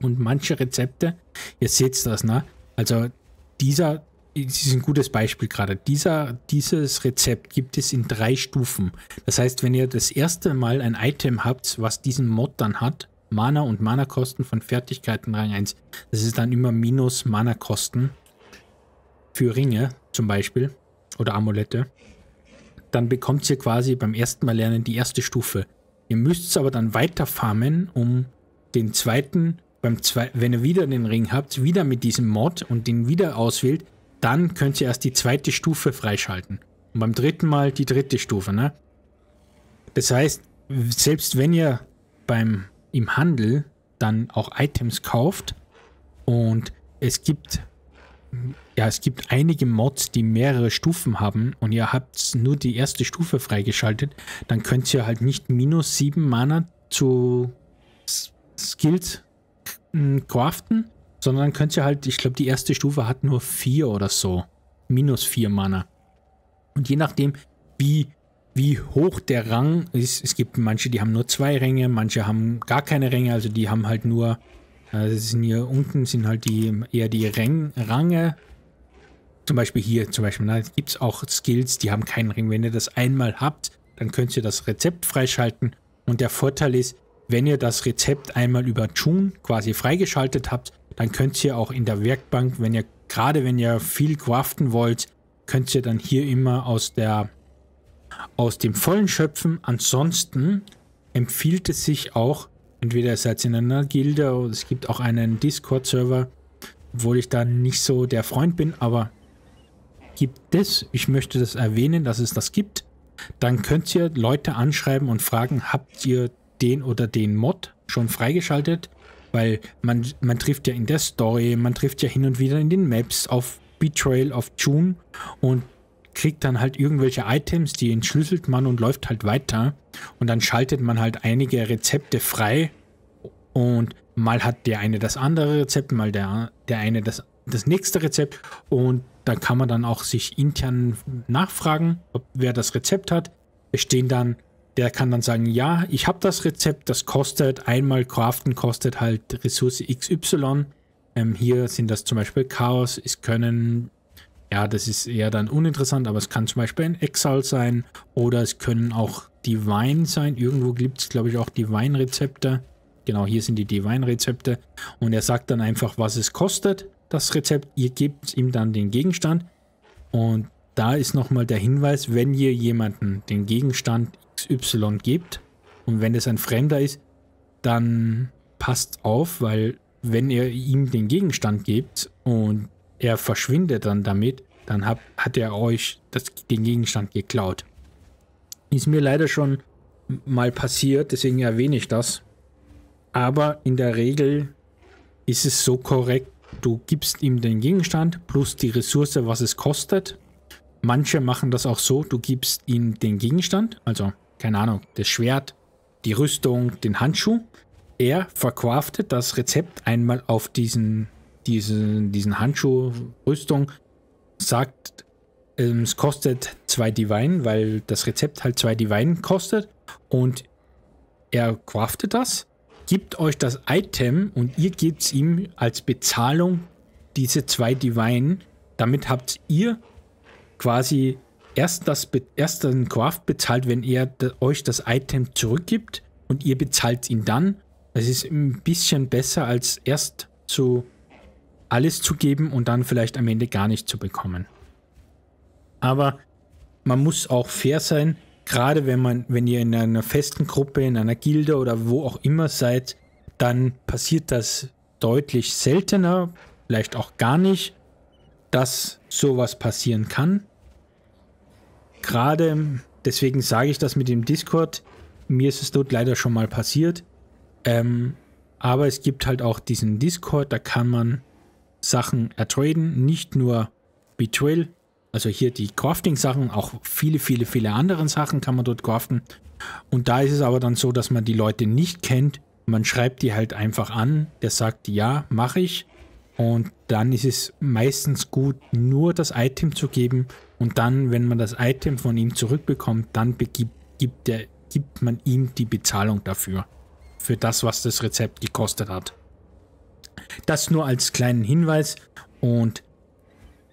Und manche Rezepte, ihr seht das, ne? Also dieser, das ist ein gutes Beispiel gerade. Dieser, dieses Rezept gibt es in drei Stufen. Das heißt, wenn ihr das erste Mal ein Item habt, was diesen Mod dann hat, Mana und Mana-Kosten von Fertigkeiten Rang 1, das ist dann immer minus Mana-Kosten für Ringe zum Beispiel oder Amulette, dann bekommt ihr quasi beim ersten Mal lernen die erste Stufe. Ihr müsst aber dann weiter farmen, um den zweiten, beim zwei, wenn ihr wieder den Ring habt, wieder mit diesem Mod und den wieder auswählt, dann könnt ihr erst die zweite Stufe freischalten. Und beim dritten Mal die dritte Stufe, ne? Das heißt, selbst wenn ihr beim im Handel dann auch Items kauft und es gibt ja, es gibt einige Mods, die mehrere Stufen haben und ihr habt nur die erste Stufe freigeschaltet, dann könnt ihr halt nicht minus 7 Mana zu Skills craften, sondern könnt ihr halt, ich glaube, die erste Stufe hat nur 4 oder so. Minus 4 Mana. Und je nachdem, wie, wie hoch der Rang ist, es gibt manche, die haben nur zwei Ränge, manche haben gar keine Ränge, also die haben halt nur, das sind hier unten sind halt die eher die Range zum Beispiel hier, zum Beispiel, da gibt es auch Skills, die haben keinen Ring. Wenn ihr das einmal habt, dann könnt ihr das Rezept freischalten. Und der Vorteil ist, wenn ihr das Rezept einmal über June quasi freigeschaltet habt, dann könnt ihr auch in der Werkbank, wenn ihr gerade wenn ihr viel craften wollt, könnt ihr dann hier immer aus der aus dem vollen schöpfen. Ansonsten empfiehlt es sich auch, entweder ihr seid in einer Gilde oder es gibt auch einen Discord-Server, obwohl ich da nicht so der Freund bin, aber gibt es, ich möchte das erwähnen, dass es das gibt, dann könnt ihr Leute anschreiben und fragen, habt ihr den oder den Mod schon freigeschaltet? Weil man, man trifft ja in der Story, man trifft ja hin und wieder in den Maps auf Betrayal of June und kriegt dann halt irgendwelche Items, die entschlüsselt man und läuft halt weiter. Und dann schaltet man halt einige Rezepte frei und mal hat der eine das andere Rezept, mal der, der eine das, das nächste Rezept und dann kann man dann auch sich intern nachfragen, ob wer das Rezept hat. Es stehen dann der kann dann sagen, ja, ich habe das Rezept, das kostet, einmal craften kostet halt Ressource XY. Ähm, hier sind das zum Beispiel Chaos, es können, ja, das ist eher dann uninteressant, aber es kann zum Beispiel ein Exile sein oder es können auch Divine sein. Irgendwo gibt es, glaube ich, auch Divine-Rezepte. Genau, hier sind die Divine-Rezepte. Und er sagt dann einfach, was es kostet, das Rezept. Ihr gebt ihm dann den Gegenstand. Und da ist nochmal der Hinweis, wenn ihr jemanden den Gegenstand XY gibt und wenn es ein Fremder ist, dann passt auf, weil wenn ihr ihm den Gegenstand gebt und er verschwindet dann damit, dann hat, hat er euch das, den Gegenstand geklaut. Ist mir leider schon mal passiert, deswegen erwähne ich das. Aber in der Regel ist es so korrekt, du gibst ihm den Gegenstand plus die Ressource, was es kostet. Manche machen das auch so, du gibst ihm den Gegenstand, also keine Ahnung, das Schwert, die Rüstung, den Handschuh. Er verkraftet das Rezept einmal auf diesen, diesen, diesen Handschuh, Rüstung, sagt, ähm, es kostet zwei Divine, weil das Rezept halt zwei Divine kostet und er craftet das, gibt euch das Item und ihr gebt es ihm als Bezahlung diese zwei Divine. Damit habt ihr quasi erst, das, erst den Craft bezahlt, wenn er euch das Item zurückgibt und ihr bezahlt ihn dann. Das ist ein bisschen besser, als erst zu alles zu geben und dann vielleicht am Ende gar nicht zu bekommen. Aber man muss auch fair sein, gerade wenn man, wenn ihr in einer festen Gruppe, in einer Gilde oder wo auch immer seid, dann passiert das deutlich seltener, vielleicht auch gar nicht, dass sowas passieren kann gerade, deswegen sage ich das mit dem Discord, mir ist es dort leider schon mal passiert. Ähm, aber es gibt halt auch diesen Discord, da kann man Sachen ertraden, nicht nur Betrayal, also hier die Crafting-Sachen, auch viele, viele, viele andere Sachen kann man dort craften. Und da ist es aber dann so, dass man die Leute nicht kennt. Man schreibt die halt einfach an, der sagt, ja, mache ich. Und dann ist es meistens gut, nur das Item zu geben und dann, wenn man das Item von ihm zurückbekommt, dann begibt, gibt, der, gibt man ihm die Bezahlung dafür. Für das, was das Rezept gekostet hat. Das nur als kleinen Hinweis und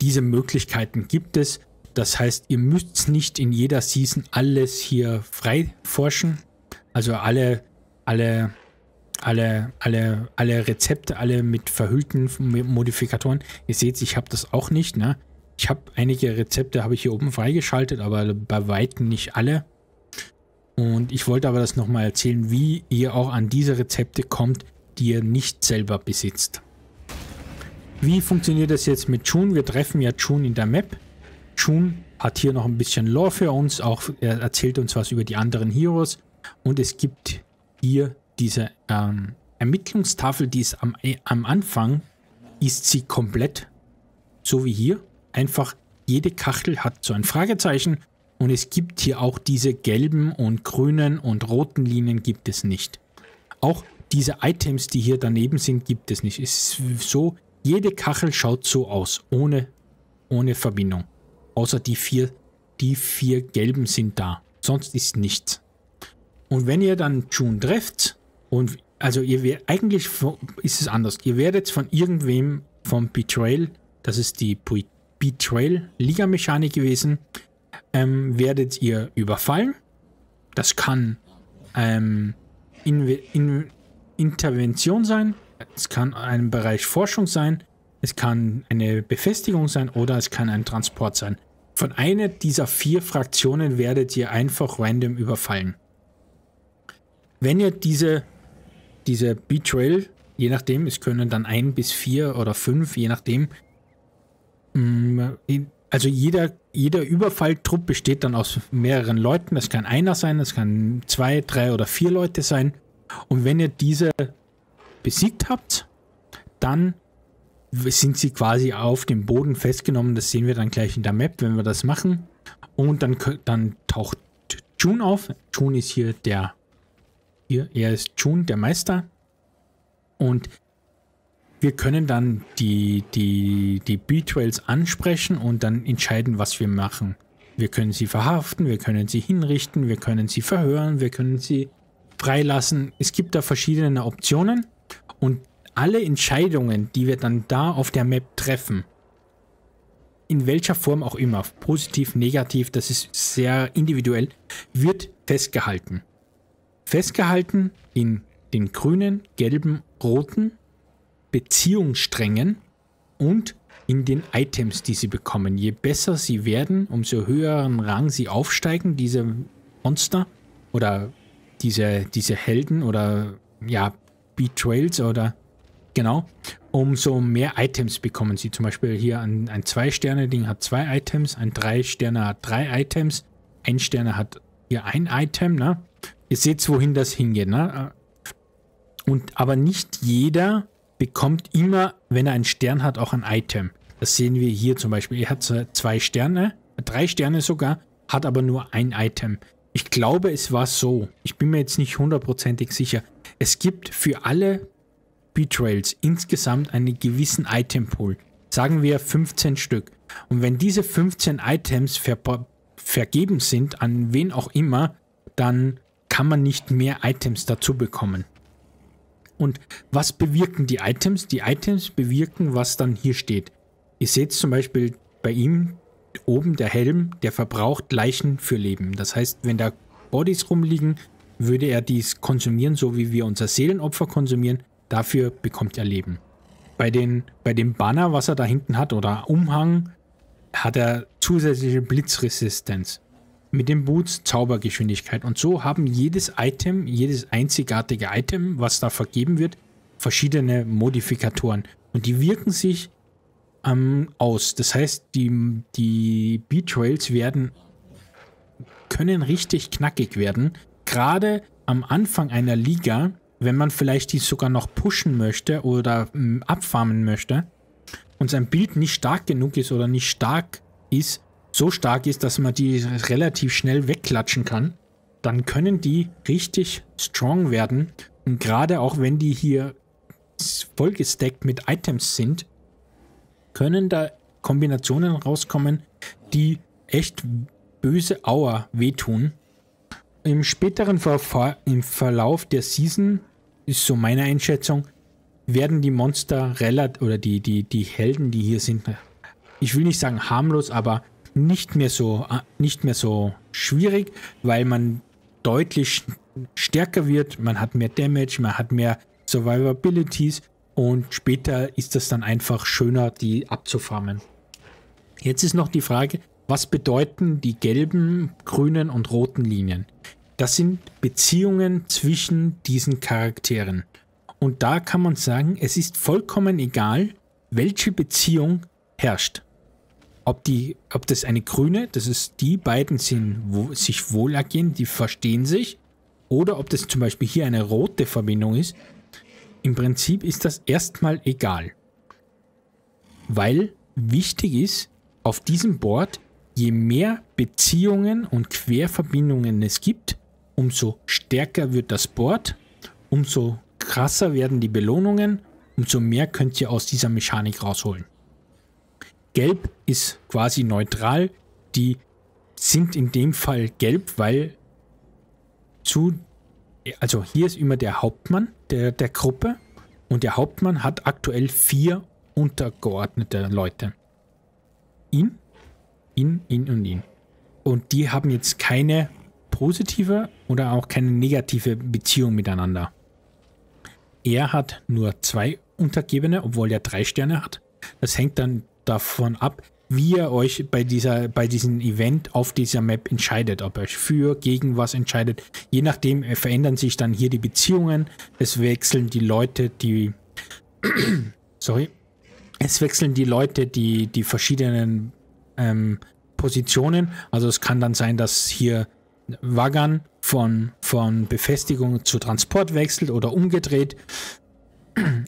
diese Möglichkeiten gibt es. Das heißt, ihr müsst nicht in jeder Season alles hier frei forschen. Also alle, alle alle, alle, alle Rezepte, alle mit verhüllten Modifikatoren. Ihr seht, ich habe das auch nicht. Ne? Ich habe einige Rezepte habe ich hier oben freigeschaltet, aber bei weitem nicht alle. Und ich wollte aber das nochmal erzählen, wie ihr auch an diese Rezepte kommt, die ihr nicht selber besitzt. Wie funktioniert das jetzt mit June? Wir treffen ja June in der Map. June hat hier noch ein bisschen Lore für uns, auch er erzählt uns was über die anderen Heroes. Und es gibt hier diese ähm, Ermittlungstafel, die ist am, äh, am Anfang, ist sie komplett so wie hier. Einfach jede Kachel hat so ein Fragezeichen und es gibt hier auch diese gelben und grünen und roten Linien gibt es nicht. Auch diese Items, die hier daneben sind, gibt es nicht. Es ist so, jede Kachel schaut so aus, ohne, ohne Verbindung. Außer die vier, die vier gelben sind da. Sonst ist nichts. Und wenn ihr dann June trefft, und also ihr werdet, eigentlich ist es anders. Ihr werdet von irgendwem vom Betrayal, das ist die Betrayal-Liga-Mechanik gewesen. Ähm, werdet ihr überfallen. Das kann ähm, in, in, Intervention sein, es kann ein Bereich Forschung sein, es kann eine Befestigung sein oder es kann ein Transport sein. Von einer dieser vier Fraktionen werdet ihr einfach random überfallen. Wenn ihr diese, diese Betrayal, je nachdem, es können dann ein bis vier oder fünf, je nachdem, mm, also jeder, jeder Überfalltrupp besteht dann aus mehreren Leuten. Das kann einer sein, das kann zwei, drei oder vier Leute sein. Und wenn ihr diese besiegt habt, dann sind sie quasi auf dem Boden festgenommen. Das sehen wir dann gleich in der Map, wenn wir das machen. Und dann, dann taucht June auf. June ist hier der, hier, er ist June, der Meister. Und wir können dann die, die, die B-Trails ansprechen und dann entscheiden, was wir machen. Wir können sie verhaften, wir können sie hinrichten, wir können sie verhören, wir können sie freilassen. Es gibt da verschiedene Optionen und alle Entscheidungen, die wir dann da auf der Map treffen, in welcher Form auch immer, positiv, negativ, das ist sehr individuell, wird festgehalten. Festgehalten in den grünen, gelben, roten Beziehungssträngen und in den Items, die sie bekommen. Je besser sie werden, umso höheren Rang sie aufsteigen, diese Monster oder diese, diese Helden oder ja, Betrayals oder genau, umso mehr Items bekommen sie. Zum Beispiel hier ein, ein 2-Sterne-Ding hat zwei Items, ein 3-Sterne hat drei Items, ein Sterne hat hier ein Item, ne? Ihr seht, wohin das hingeht, ne? Und aber nicht jeder bekommt immer, wenn er einen Stern hat, auch ein Item. Das sehen wir hier zum Beispiel. Er hat zwei Sterne, drei Sterne sogar, hat aber nur ein Item. Ich glaube, es war so. Ich bin mir jetzt nicht hundertprozentig sicher. Es gibt für alle Betrayals insgesamt einen gewissen Itempool. Sagen wir 15 Stück. Und wenn diese 15 Items ver vergeben sind an wen auch immer, dann kann man nicht mehr Items dazu bekommen. Und was bewirken die Items? Die Items bewirken, was dann hier steht. Ihr seht zum Beispiel bei ihm oben der Helm, der verbraucht Leichen für Leben. Das heißt, wenn da Bodies rumliegen, würde er dies konsumieren, so wie wir unser Seelenopfer konsumieren. Dafür bekommt er Leben. Bei, den, bei dem Banner, was er da hinten hat, oder Umhang, hat er zusätzliche Blitzresistenz. Mit den Boots Zaubergeschwindigkeit. Und so haben jedes Item, jedes einzigartige Item, was da vergeben wird, verschiedene Modifikatoren. Und die wirken sich ähm, aus. Das heißt, die, die B-Trails werden, können richtig knackig werden. Gerade am Anfang einer Liga wenn man vielleicht die sogar noch pushen möchte oder ähm, abfarmen möchte und sein Bild nicht stark genug ist oder nicht stark ist, so stark ist, dass man die relativ schnell wegklatschen kann, dann können die richtig strong werden. Und gerade auch wenn die hier vollgesteckt mit Items sind, können da Kombinationen rauskommen, die echt böse Auer wehtun. Im späteren Verfa im Verlauf der Season ist so meine Einschätzung, werden die Monster relativ, oder die, die, die Helden, die hier sind, ich will nicht sagen harmlos, aber nicht mehr so, nicht mehr so schwierig, weil man deutlich stärker wird, man hat mehr Damage, man hat mehr Survivabilities und später ist es dann einfach schöner, die abzufarmen. Jetzt ist noch die Frage, was bedeuten die gelben, grünen und roten Linien? Das sind Beziehungen zwischen diesen Charakteren. Und da kann man sagen, es ist vollkommen egal, welche Beziehung herrscht. Ob, die, ob das eine grüne, das ist die beiden sind wo, sich wohlergehen, die verstehen sich, oder ob das zum Beispiel hier eine rote Verbindung ist. Im Prinzip ist das erstmal egal. Weil wichtig ist, auf diesem Board, je mehr Beziehungen und Querverbindungen es gibt, umso stärker wird das Board, umso krasser werden die Belohnungen, umso mehr könnt ihr aus dieser Mechanik rausholen. Gelb ist quasi neutral, die sind in dem Fall gelb, weil zu, also hier ist immer der Hauptmann der, der Gruppe und der Hauptmann hat aktuell vier untergeordnete Leute. ihn, ihn, ihn und ihn. Und die haben jetzt keine positive oder auch keine negative Beziehung miteinander. Er hat nur zwei Untergebene, obwohl er drei Sterne hat. Das hängt dann davon ab, wie ihr euch bei dieser, bei diesem Event auf dieser Map entscheidet, ob ihr euch für, gegen was entscheidet. Je nachdem äh, verändern sich dann hier die Beziehungen. Es wechseln die Leute, die, sorry, es wechseln die Leute, die, die verschiedenen ähm, Positionen. Also es kann dann sein, dass hier Wagan von, von Befestigung zu Transport wechselt oder umgedreht.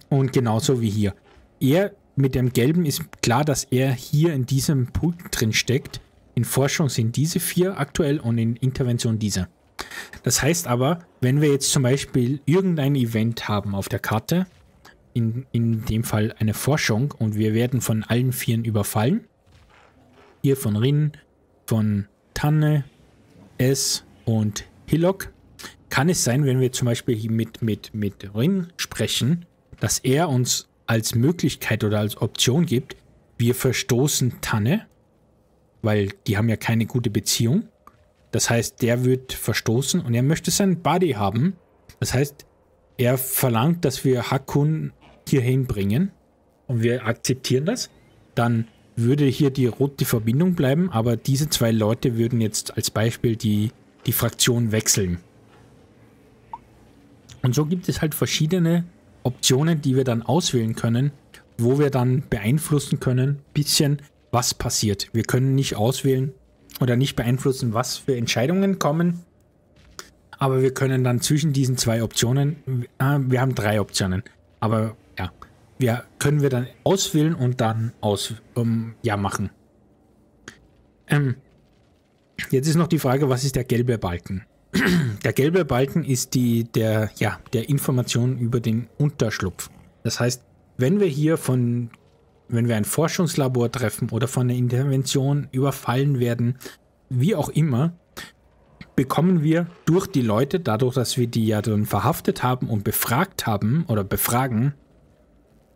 Und genauso wie hier. Er mit dem Gelben ist klar, dass er hier in diesem Punkt drin steckt. In Forschung sind diese vier aktuell und in Intervention diese. Das heißt aber, wenn wir jetzt zum Beispiel irgendein Event haben auf der Karte, in, in dem Fall eine Forschung, und wir werden von allen Vieren überfallen, hier von Rin, von Tanne, S und Hillock, kann es sein, wenn wir zum Beispiel mit, mit, mit Rin sprechen, dass er uns als Möglichkeit oder als Option gibt, wir verstoßen Tanne, weil die haben ja keine gute Beziehung. Das heißt, der wird verstoßen und er möchte seinen Buddy haben. Das heißt, er verlangt, dass wir Hakun hierhin bringen und wir akzeptieren das. Dann würde hier die rote Verbindung bleiben, aber diese zwei Leute würden jetzt als Beispiel die, die Fraktion wechseln. Und so gibt es halt verschiedene Optionen, die wir dann auswählen können, wo wir dann beeinflussen können, bisschen was passiert. Wir können nicht auswählen oder nicht beeinflussen, was für Entscheidungen kommen, aber wir können dann zwischen diesen zwei Optionen, äh, wir haben drei Optionen, aber ja, können wir dann auswählen und dann aus, um, ja, machen. Ähm, jetzt ist noch die Frage, was ist der gelbe Balken? Der gelbe Balken ist die, der, ja, der Information über den Unterschlupf. Das heißt, wenn wir hier von, wenn wir ein Forschungslabor treffen oder von einer Intervention überfallen werden, wie auch immer, bekommen wir durch die Leute, dadurch, dass wir die ja dann verhaftet haben und befragt haben oder befragen,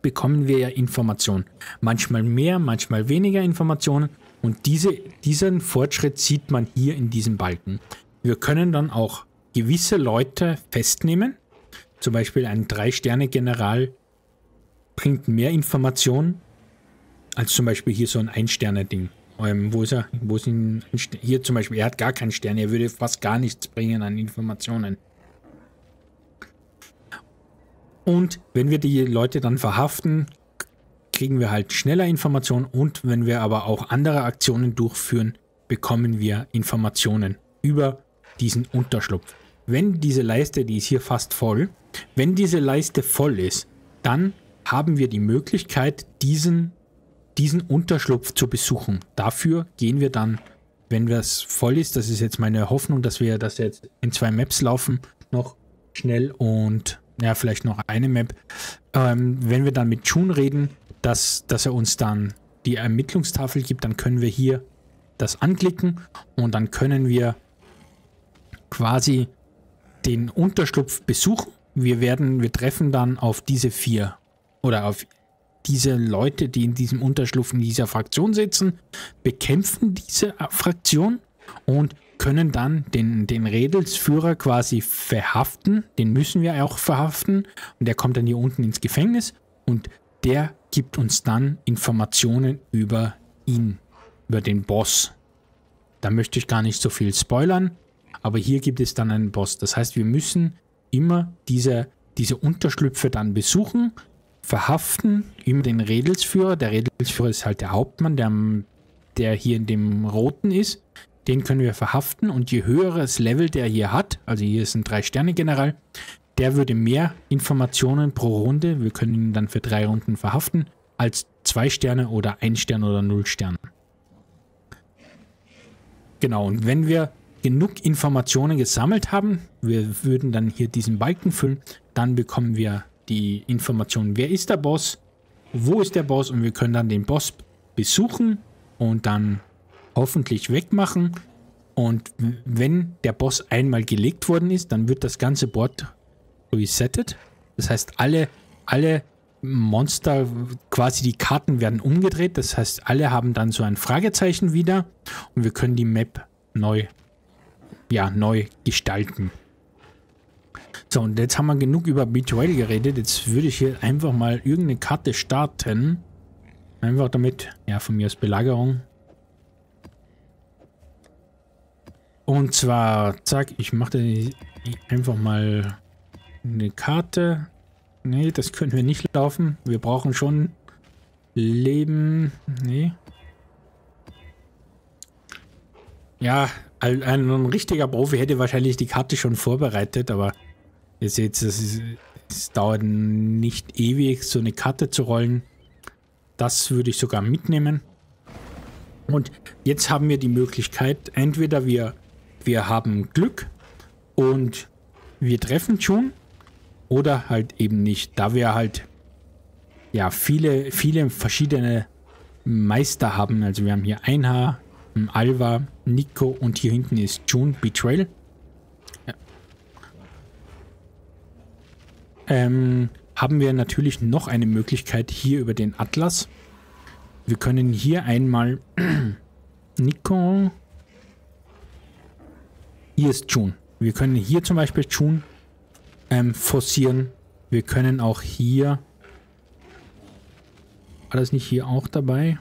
bekommen wir ja Informationen. Manchmal mehr, manchmal weniger Informationen. Und diese, diesen Fortschritt sieht man hier in diesem Balken. Wir können dann auch gewisse Leute festnehmen. Zum Beispiel ein Drei-Sterne-General bringt mehr Informationen als zum Beispiel hier so ein Ein-Sterne-Ding. Ähm, wo ist er? Wo ist ihn? Hier zum Beispiel, er hat gar keinen Stern, er würde fast gar nichts bringen an Informationen. Und wenn wir die Leute dann verhaften, kriegen wir halt schneller Informationen und wenn wir aber auch andere Aktionen durchführen, bekommen wir Informationen über diesen Unterschlupf. Wenn diese Leiste, die ist hier fast voll, wenn diese Leiste voll ist, dann haben wir die Möglichkeit, diesen, diesen Unterschlupf zu besuchen. Dafür gehen wir dann, wenn das voll ist, das ist jetzt meine Hoffnung, dass wir das jetzt in zwei Maps laufen, noch schnell und ja, vielleicht noch eine Map. Ähm, wenn wir dann mit June reden, dass, dass er uns dann die Ermittlungstafel gibt, dann können wir hier das anklicken und dann können wir quasi den Unterschlupf besuchen. Wir werden, wir treffen dann auf diese vier oder auf diese Leute, die in diesem Unterschlupf in dieser Fraktion sitzen, bekämpfen diese Fraktion und können dann den, den Redelsführer quasi verhaften. Den müssen wir auch verhaften. Und der kommt dann hier unten ins Gefängnis und der gibt uns dann Informationen über ihn, über den Boss. Da möchte ich gar nicht so viel spoilern. Aber hier gibt es dann einen Boss. Das heißt, wir müssen immer diese, diese Unterschlüpfe dann besuchen, verhaften, immer den Redelsführer. Der Redelsführer ist halt der Hauptmann, der, der hier in dem Roten ist. Den können wir verhaften und je höheres Level der hier hat, also hier ist ein 3-Sterne-General, der würde mehr Informationen pro Runde, wir können ihn dann für drei Runden verhaften, als 2 Sterne oder 1 Stern oder 0 Stern. Genau, und wenn wir genug Informationen gesammelt haben, wir würden dann hier diesen Balken füllen, dann bekommen wir die Information, wer ist der Boss, wo ist der Boss und wir können dann den Boss besuchen und dann hoffentlich wegmachen. Und wenn der Boss einmal gelegt worden ist, dann wird das ganze Board resettet. Das heißt, alle, alle Monster, quasi die Karten werden umgedreht. Das heißt, alle haben dann so ein Fragezeichen wieder und wir können die Map neu, ja, neu gestalten. So, und jetzt haben wir genug über Betrayal geredet. Jetzt würde ich hier einfach mal irgendeine Karte starten. Einfach damit, ja, von mir aus Belagerung. Und zwar, zack, ich mache einfach mal eine Karte. Nee, das können wir nicht laufen. Wir brauchen schon Leben. Nee. Ja, ein, ein richtiger Profi hätte wahrscheinlich die Karte schon vorbereitet, aber ihr seht, es, es dauert nicht ewig, so eine Karte zu rollen. Das würde ich sogar mitnehmen. Und jetzt haben wir die Möglichkeit, entweder wir, wir haben Glück und wir treffen schon oder halt eben nicht. Da wir halt ja viele, viele verschiedene Meister haben. Also wir haben hier Einhaar, Alva, Nico und hier hinten ist June Betrayal. Ähm, haben wir natürlich noch eine Möglichkeit hier über den Atlas. Wir können hier einmal Nico. Hier ist June. Wir können hier zum Beispiel June ähm, forcieren. Wir können auch hier... War das nicht hier auch dabei?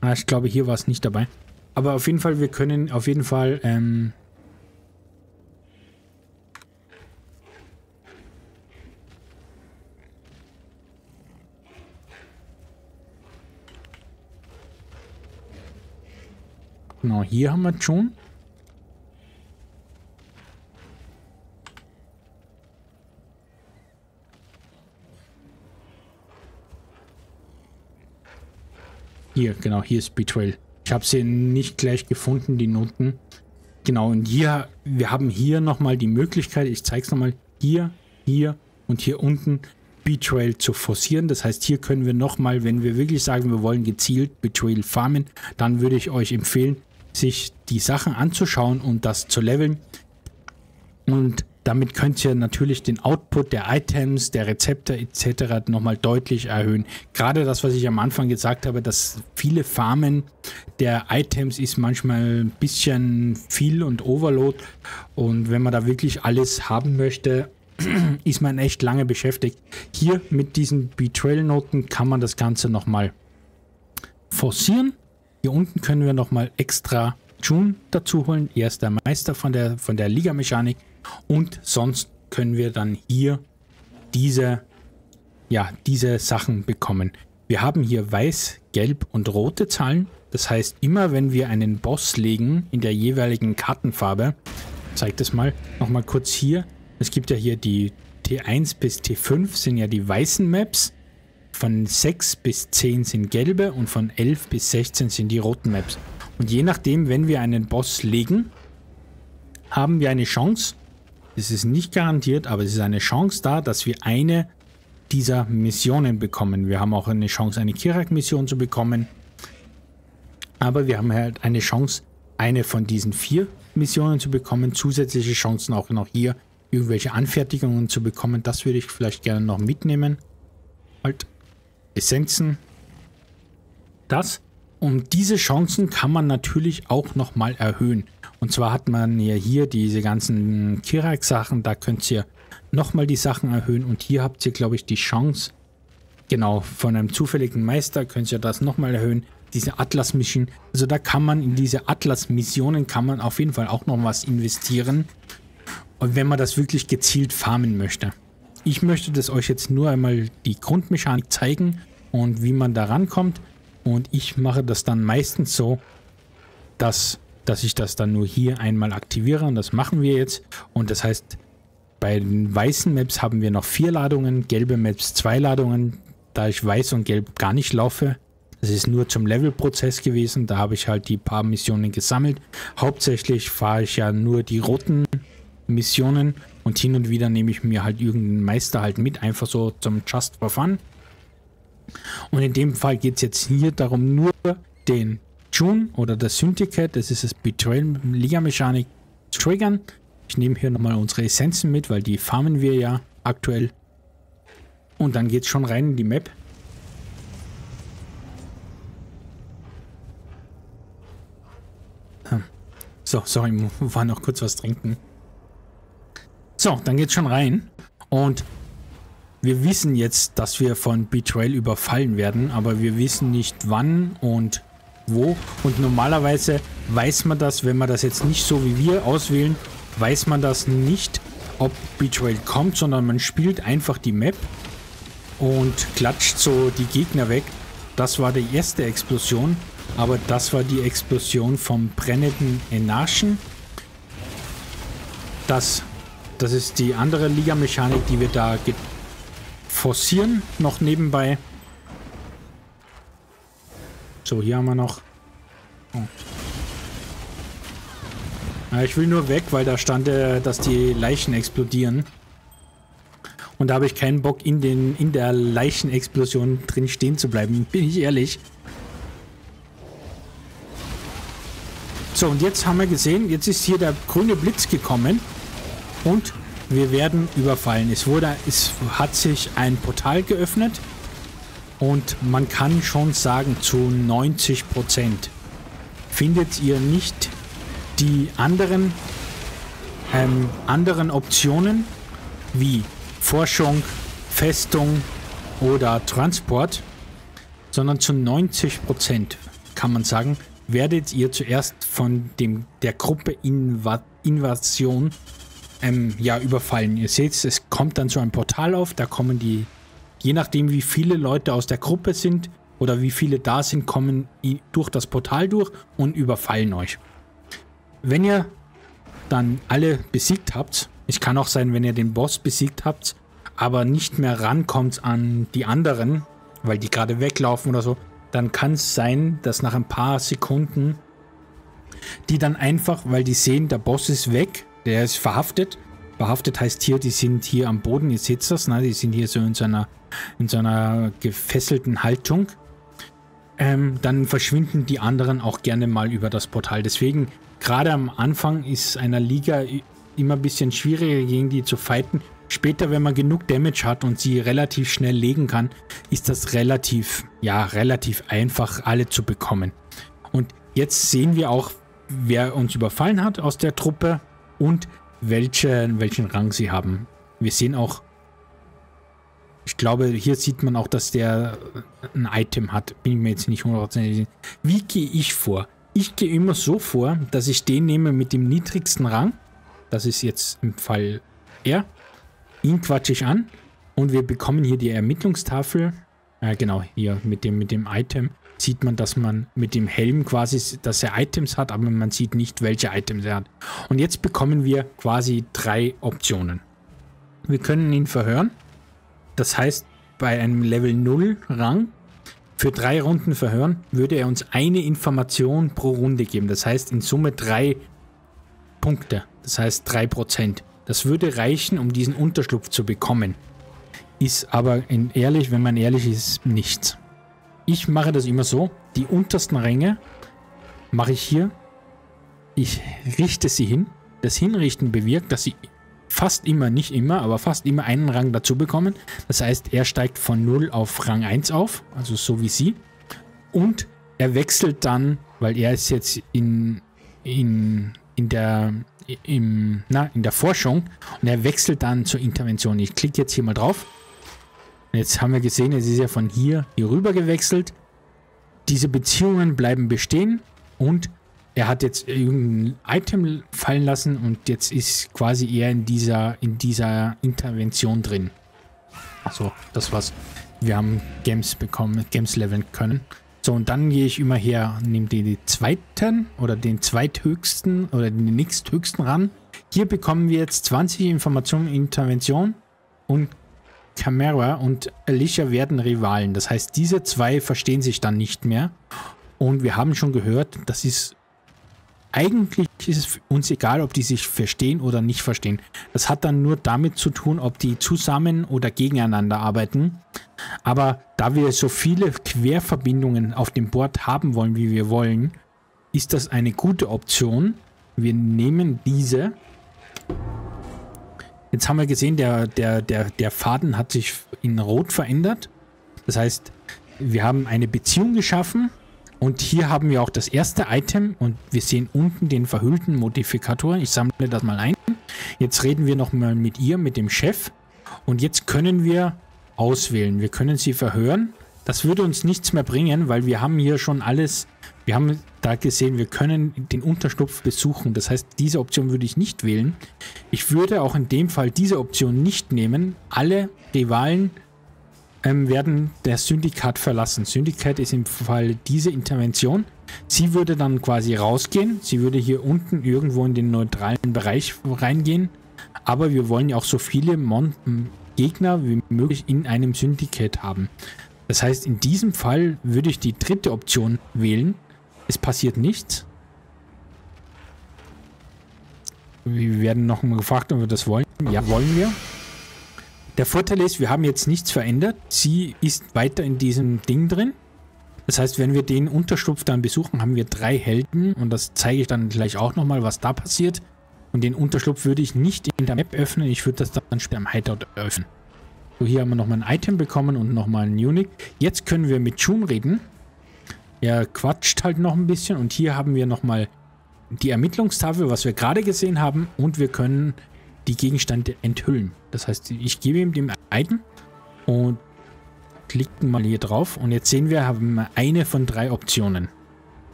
Ah, ich glaube, hier war es nicht dabei. Aber auf jeden Fall, wir können auf jeden Fall... Ähm, Genau, hier haben wir schon. Hier, genau, hier ist Betrayal. Ich habe sie nicht gleich gefunden, die Noten. Genau, und hier, wir haben hier nochmal die Möglichkeit, ich zeige es nochmal, hier, hier und hier unten Betrayal zu forcieren. Das heißt, hier können wir nochmal, wenn wir wirklich sagen, wir wollen gezielt Betrayal farmen, dann würde ich euch empfehlen, sich die Sachen anzuschauen und das zu leveln. Und damit könnt ihr natürlich den Output der Items, der Rezepte etc. nochmal deutlich erhöhen. Gerade das, was ich am Anfang gesagt habe, dass viele Farmen der Items ist manchmal ein bisschen viel und Overload. Und wenn man da wirklich alles haben möchte, ist man echt lange beschäftigt. Hier mit diesen Betrayal-Noten kann man das Ganze nochmal forcieren. Hier unten können wir nochmal extra June dazu holen. Er ist der Meister von der, von der Liga-Mechanik. Und sonst können wir dann hier diese, ja, diese Sachen bekommen. Wir haben hier weiß, gelb und rote Zahlen. Das heißt, immer wenn wir einen Boss legen in der jeweiligen Kartenfarbe, zeigt es mal nochmal kurz hier. Es gibt ja hier die T1 bis T5 sind ja die weißen Maps. Von 6 bis 10 sind gelbe und von 11 bis 16 sind die roten Maps. Und je nachdem, wenn wir einen Boss legen, haben wir eine Chance, es ist nicht garantiert, aber es ist eine Chance da, dass wir eine dieser Missionen bekommen. Wir haben auch eine Chance, eine Kirak-Mission zu bekommen. Aber wir haben halt eine Chance, eine von diesen vier Missionen zu bekommen. Zusätzliche Chancen auch noch hier, irgendwelche Anfertigungen zu bekommen. Das würde ich vielleicht gerne noch mitnehmen. Halt Essenzen. Das. Und diese Chancen kann man natürlich auch nochmal erhöhen. Und zwar hat man ja hier diese ganzen Kirak-Sachen, da könnt ihr nochmal die Sachen erhöhen. Und hier habt ihr, glaube ich, die Chance, genau, von einem zufälligen Meister könnt ihr das nochmal erhöhen. Diese Atlas-Mission. Also da kann man in diese Atlas-Missionen kann man auf jeden Fall auch noch was investieren. Und wenn man das wirklich gezielt farmen möchte. Ich möchte das euch jetzt nur einmal die Grundmechanik zeigen und wie man da rankommt. Und ich mache das dann meistens so, dass dass ich das dann nur hier einmal aktiviere und das machen wir jetzt. Und das heißt, bei den weißen Maps haben wir noch vier Ladungen, gelbe Maps zwei Ladungen, da ich weiß und gelb gar nicht laufe. Das ist nur zum Levelprozess gewesen, da habe ich halt die paar Missionen gesammelt. Hauptsächlich fahre ich ja nur die roten Missionen und hin und wieder nehme ich mir halt irgendeinen Meister halt mit, einfach so zum Just for Fun. Und in dem Fall geht es jetzt hier darum, nur den June oder das Syndicate, das ist das Betrayal Liga Mechanik, zu triggern. Ich nehme hier nochmal unsere Essenzen mit, weil die farmen wir ja aktuell. Und dann geht's schon rein in die Map. Hm. So, sorry, war noch kurz was trinken. So, dann geht's schon rein. Und wir wissen jetzt, dass wir von Betrayal überfallen werden, aber wir wissen nicht wann und wo. Und normalerweise weiß man das, wenn man das jetzt nicht so wie wir auswählen, weiß man das nicht, ob Betrayal kommt, sondern man spielt einfach die Map und klatscht so die Gegner weg. Das war die erste Explosion, aber das war die Explosion vom brennenden Enarchen. Das, das ist die andere Liga-Mechanik, die wir da forcieren, noch nebenbei. So, hier haben wir noch... Oh. Ja, ich will nur weg, weil da stand, äh, dass die Leichen explodieren. Und da habe ich keinen Bock, in, den, in der Leichenexplosion drin stehen zu bleiben, bin ich ehrlich. So, und jetzt haben wir gesehen, jetzt ist hier der grüne Blitz gekommen. Und wir werden überfallen. Es wurde, es hat sich ein Portal geöffnet. Und man kann schon sagen, zu 90 Prozent findet ihr nicht die anderen, ähm, anderen Optionen wie Forschung, Festung oder Transport, sondern zu 90 Prozent kann man sagen, werdet ihr zuerst von dem, der Gruppe Inva Invasion ähm, ja, überfallen. Ihr seht, es kommt dann so ein Portal auf, da kommen die, je nachdem wie viele Leute aus der Gruppe sind oder wie viele da sind, kommen durch das Portal durch und überfallen euch. Wenn ihr dann alle besiegt habt, es kann auch sein, wenn ihr den Boss besiegt habt, aber nicht mehr rankommt an die anderen, weil die gerade weglaufen oder so, dann kann es sein, dass nach ein paar Sekunden die dann einfach, weil die sehen, der Boss ist weg, der ist verhaftet. Verhaftet heißt hier, die sind hier am Boden, ihr seht das, ne? die sind hier so in so einer, in so einer gefesselten Haltung. Ähm, dann verschwinden die anderen auch gerne mal über das Portal. Deswegen, gerade am Anfang ist einer Liga immer ein bisschen schwieriger gegen die zu fighten. Später, wenn man genug Damage hat und sie relativ schnell legen kann, ist das relativ, ja, relativ einfach, alle zu bekommen. Und jetzt sehen wir auch, wer uns überfallen hat aus der Truppe und welche, welchen Rang sie haben. Wir sehen auch, ich glaube, hier sieht man auch, dass der ein Item hat. Bin ich mir jetzt nicht hundertprozentig Wie gehe ich vor? Ich gehe immer so vor, dass ich den nehme mit dem niedrigsten Rang das ist jetzt im Fall er. Ihn quatsche ich an und wir bekommen hier die Ermittlungstafel. Äh, genau, hier mit dem, mit dem Item sieht man, dass man mit dem Helm quasi, dass er Items hat, aber man sieht nicht, welche Items er hat. Und jetzt bekommen wir quasi drei Optionen. Wir können ihn verhören. Das heißt, bei einem Level 0 Rang für drei Runden verhören, würde er uns eine Information pro Runde geben. Das heißt, in Summe drei Punkte. Das heißt 3%. Das würde reichen, um diesen Unterschlupf zu bekommen. Ist aber ehrlich, wenn man ehrlich ist, nichts. Ich mache das immer so. Die untersten Ränge mache ich hier. Ich richte sie hin. Das Hinrichten bewirkt, dass sie fast immer, nicht immer, aber fast immer einen Rang dazu bekommen. Das heißt, er steigt von 0 auf Rang 1 auf, also so wie sie. Und er wechselt dann, weil er ist jetzt in, in in der, im, na, in der Forschung und er wechselt dann zur Intervention. Ich klicke jetzt hier mal drauf. Jetzt haben wir gesehen, es ist ja von hier rüber gewechselt. Diese Beziehungen bleiben bestehen und er hat jetzt irgendein Item fallen lassen und jetzt ist quasi er in dieser, in dieser Intervention drin. So, das war's. Wir haben Games bekommen, Games leveln können. So, und dann gehe ich immer her, nehme den zweiten oder den zweithöchsten oder den nächsthöchsten ran. Hier bekommen wir jetzt 20 Informationen Intervention und Camera und Alicia werden Rivalen. Das heißt, diese zwei verstehen sich dann nicht mehr. Und wir haben schon gehört, das ist eigentlich ist es uns egal, ob die sich verstehen oder nicht verstehen. Das hat dann nur damit zu tun, ob die zusammen oder gegeneinander arbeiten. Aber da wir so viele Querverbindungen auf dem Board haben wollen, wie wir wollen, ist das eine gute Option. Wir nehmen diese. Jetzt haben wir gesehen, der, der, der, der Faden hat sich in Rot verändert. Das heißt, wir haben eine Beziehung geschaffen und hier haben wir auch das erste Item und wir sehen unten den verhüllten Modifikator. Ich sammle das mal ein. Jetzt reden wir nochmal mit ihr, mit dem Chef. Und jetzt können wir auswählen. Wir können sie verhören. Das würde uns nichts mehr bringen, weil wir haben hier schon alles, wir haben da gesehen, wir können den Unterschlupf besuchen. Das heißt, diese Option würde ich nicht wählen. Ich würde auch in dem Fall diese Option nicht nehmen. Alle Rivalen ähm, werden der Syndikat verlassen. Syndikat ist im Fall diese Intervention. Sie würde dann quasi rausgehen. Sie würde hier unten irgendwo in den neutralen Bereich reingehen. Aber wir wollen ja auch so viele Mon Gegner wie möglich in einem Syndikat haben. Das heißt, in diesem Fall würde ich die dritte Option wählen. Es passiert nichts. Wir werden noch mal gefragt, ob wir das wollen. Ja, wollen wir. Der Vorteil ist, wir haben jetzt nichts verändert. Sie ist weiter in diesem Ding drin. Das heißt, wenn wir den Unterschlupf dann besuchen, haben wir drei Helden. Und das zeige ich dann gleich auch nochmal, was da passiert. Und den Unterschlupf würde ich nicht in der Map öffnen. Ich würde das dann später am Hideout öffnen. So, hier haben wir nochmal ein Item bekommen und nochmal ein Unique. Jetzt können wir mit June reden. Er quatscht halt noch ein bisschen. Und hier haben wir nochmal die Ermittlungstafel, was wir gerade gesehen haben. Und wir können die Gegenstände enthüllen. Das heißt, ich gebe ihm dem Item und klicken mal hier drauf. Und jetzt sehen wir, haben wir eine von drei Optionen.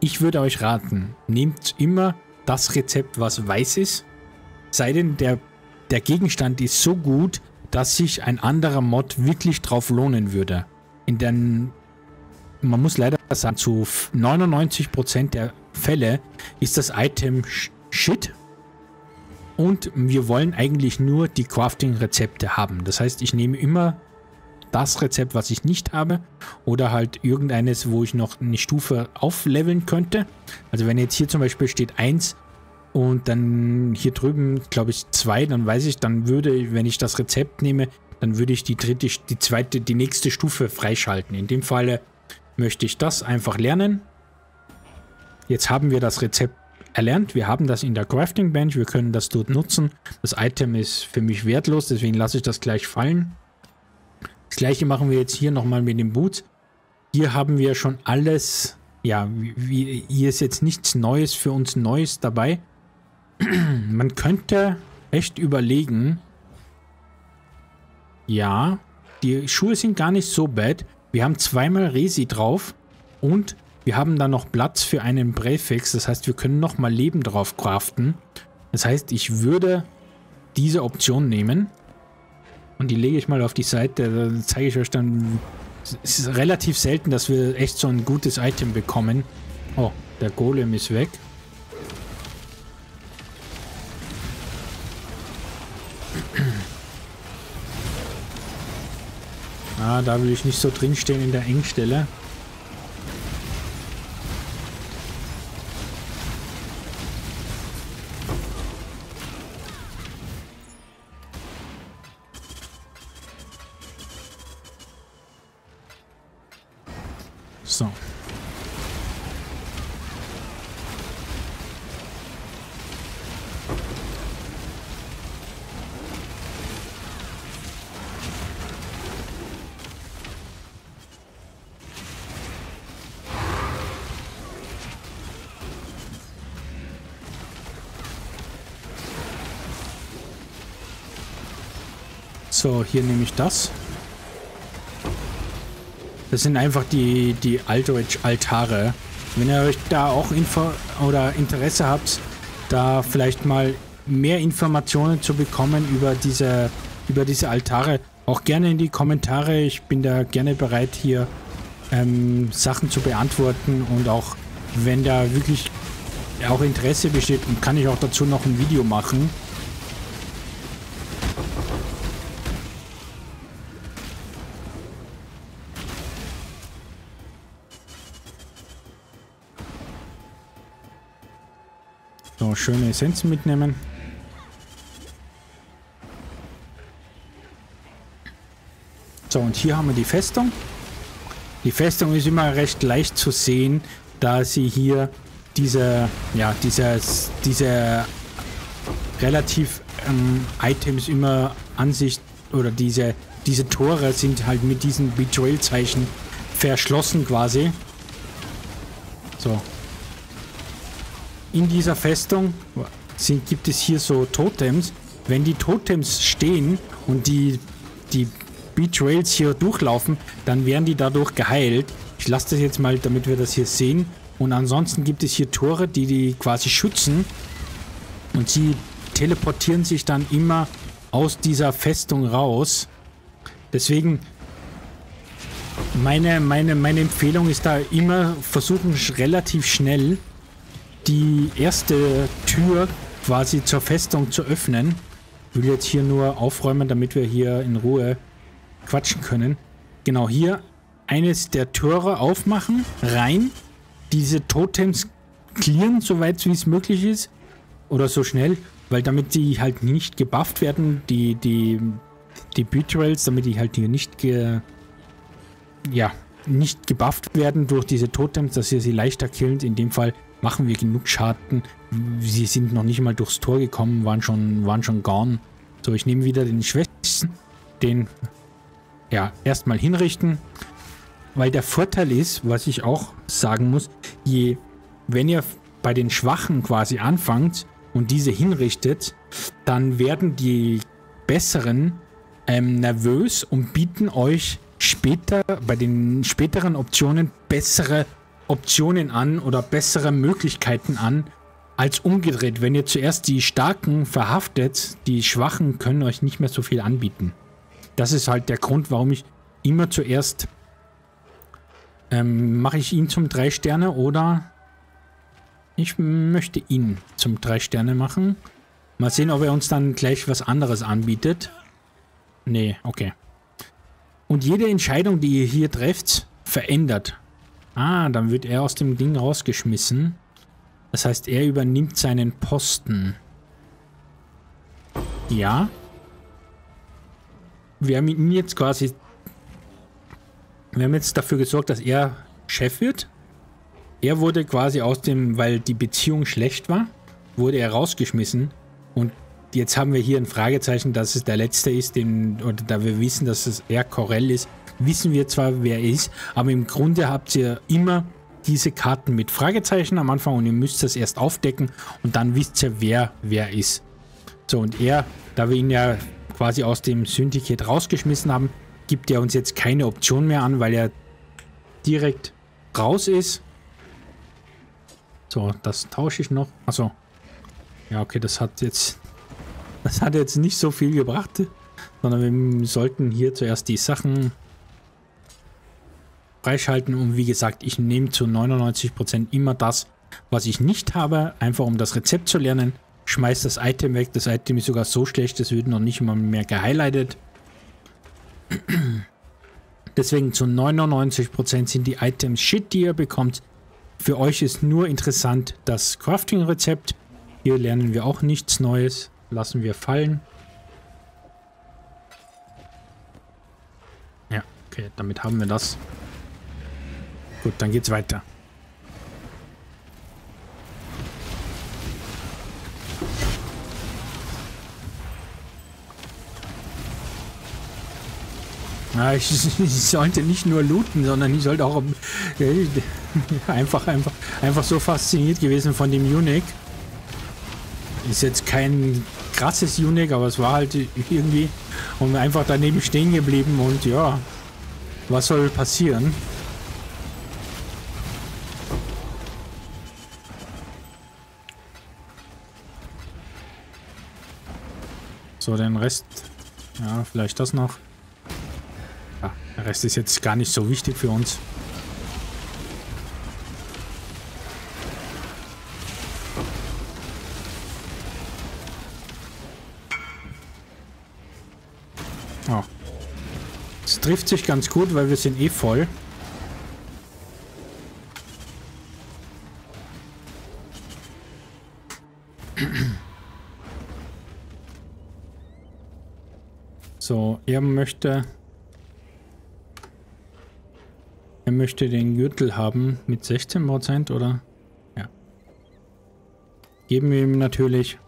Ich würde euch raten, nehmt immer das Rezept, was weiß ist. Sei denn, der, der Gegenstand ist so gut, dass sich ein anderer Mod wirklich drauf lohnen würde. In den, man muss leider sagen, zu 99% der Fälle ist das Item Shit und wir wollen eigentlich nur die Crafting-Rezepte haben. Das heißt, ich nehme immer das Rezept, was ich nicht habe oder halt irgendeines, wo ich noch eine Stufe aufleveln könnte. Also wenn jetzt hier zum Beispiel steht 1 und dann hier drüben, glaube ich, 2, dann weiß ich, dann würde, wenn ich das Rezept nehme, dann würde ich die dritte, die zweite, die nächste Stufe freischalten. In dem Falle möchte ich das einfach lernen. Jetzt haben wir das Rezept erlernt. Wir haben das in der Crafting Bench. Wir können das dort nutzen. Das Item ist für mich wertlos, deswegen lasse ich das gleich fallen. Das gleiche machen wir jetzt hier nochmal mit dem Boot. Hier haben wir schon alles, ja, wie, hier ist jetzt nichts Neues für uns Neues dabei. Man könnte echt überlegen, ja, die Schuhe sind gar nicht so bad. Wir haben zweimal Resi drauf und wir haben da noch Platz für einen Präfix. Das heißt, wir können nochmal Leben drauf craften. Das heißt, ich würde diese Option nehmen. Und die lege ich mal auf die Seite. Da zeige ich euch dann... Es ist relativ selten, dass wir echt so ein gutes Item bekommen. Oh, der Golem ist weg. Da will ich nicht so drinstehen in der Engstelle. Hier nehme ich das. Das sind einfach die, die Aldrich-Altare. Wenn ihr euch da auch Info oder Interesse habt, da vielleicht mal mehr Informationen zu bekommen über diese, über diese Altare, auch gerne in die Kommentare. Ich bin da gerne bereit, hier ähm, Sachen zu beantworten und auch wenn da wirklich auch Interesse besteht, kann ich auch dazu noch ein Video machen. Schöne Essenzen mitnehmen. So, und hier haben wir die Festung. Die Festung ist immer recht leicht zu sehen, da sie hier diese, ja, dieses, diese relativ ähm, Items immer Ansicht oder diese, diese Tore sind halt mit diesen Betrayal-Zeichen verschlossen quasi. So. In dieser Festung sind, gibt es hier so Totems. Wenn die Totems stehen und die, die Betrails hier durchlaufen, dann werden die dadurch geheilt. Ich lasse das jetzt mal, damit wir das hier sehen. Und ansonsten gibt es hier Tore, die die quasi schützen. Und sie teleportieren sich dann immer aus dieser Festung raus. Deswegen meine, meine, meine Empfehlung ist da immer versuchen relativ schnell die erste Tür quasi zur Festung zu öffnen. Ich will jetzt hier nur aufräumen, damit wir hier in Ruhe quatschen können. Genau hier eines der Tore aufmachen, rein, diese Totems clearen, soweit wie es möglich ist. Oder so schnell, weil damit die halt nicht gebufft werden, die, die, die Betrayals, damit die halt hier nicht ge, ja, nicht gebufft werden durch diese Totems, dass ihr sie leichter killt. In dem Fall machen wir genug Schaden. Sie sind noch nicht mal durchs Tor gekommen, waren schon, waren schon gone. So, ich nehme wieder den Schwächsten, den, ja, erstmal hinrichten. Weil der Vorteil ist, was ich auch sagen muss, je, wenn ihr bei den Schwachen quasi anfangt und diese hinrichtet, dann werden die Besseren ähm, nervös und bieten euch später bei den späteren Optionen bessere Optionen an oder bessere Möglichkeiten an als umgedreht. Wenn ihr zuerst die Starken verhaftet, die Schwachen können euch nicht mehr so viel anbieten. Das ist halt der Grund, warum ich immer zuerst ähm, mache ich ihn zum 3 Sterne oder ich möchte ihn zum 3 Sterne machen. Mal sehen, ob er uns dann gleich was anderes anbietet. Nee, okay. Und jede Entscheidung, die ihr hier trefft, verändert. Ah, dann wird er aus dem Ding rausgeschmissen. Das heißt, er übernimmt seinen Posten. Ja. Wir haben ihn jetzt quasi... Wir haben jetzt dafür gesorgt, dass er Chef wird. Er wurde quasi aus dem, weil die Beziehung schlecht war, wurde er rausgeschmissen. Und jetzt haben wir hier ein Fragezeichen, dass es der letzte ist, den, oder da wir wissen, dass es eher Corell ist, wissen wir zwar, wer er ist, aber im Grunde habt ihr immer diese Karten mit Fragezeichen am Anfang und ihr müsst das erst aufdecken und dann wisst ihr, wer wer ist. So, und er, da wir ihn ja quasi aus dem Syndicate rausgeschmissen haben, gibt er uns jetzt keine Option mehr an, weil er direkt raus ist. So, das tausche ich noch. Achso. Ja, okay, das hat jetzt das hat jetzt nicht so viel gebracht, sondern wir sollten hier zuerst die Sachen freischalten und wie gesagt, ich nehme zu 99% immer das, was ich nicht habe, einfach um das Rezept zu lernen. Schmeiß das Item weg. Das Item ist sogar so schlecht, das wird noch nicht mal mehr gehighlightet. Deswegen zu 99% sind die Items shit, die ihr bekommt. Für euch ist nur interessant das Crafting-Rezept. Hier lernen wir auch nichts Neues lassen wir fallen. Ja, okay, damit haben wir das. Gut, dann geht's weiter. Ich, ich, sollte nicht nur looten, sondern ich sollte auch äh, einfach, einfach, einfach so fasziniert gewesen von dem Unique. Ist jetzt kein krasses Unique, aber es war halt irgendwie und einfach daneben stehen geblieben und ja, was soll passieren? So, den Rest, ja, vielleicht das noch. Ja, der Rest ist jetzt gar nicht so wichtig für uns. trifft sich ganz gut, weil wir sind eh voll. Er möchte... Er möchte den Gürtel haben mit 16% oder? Ja. Geben wir ihm natürlich.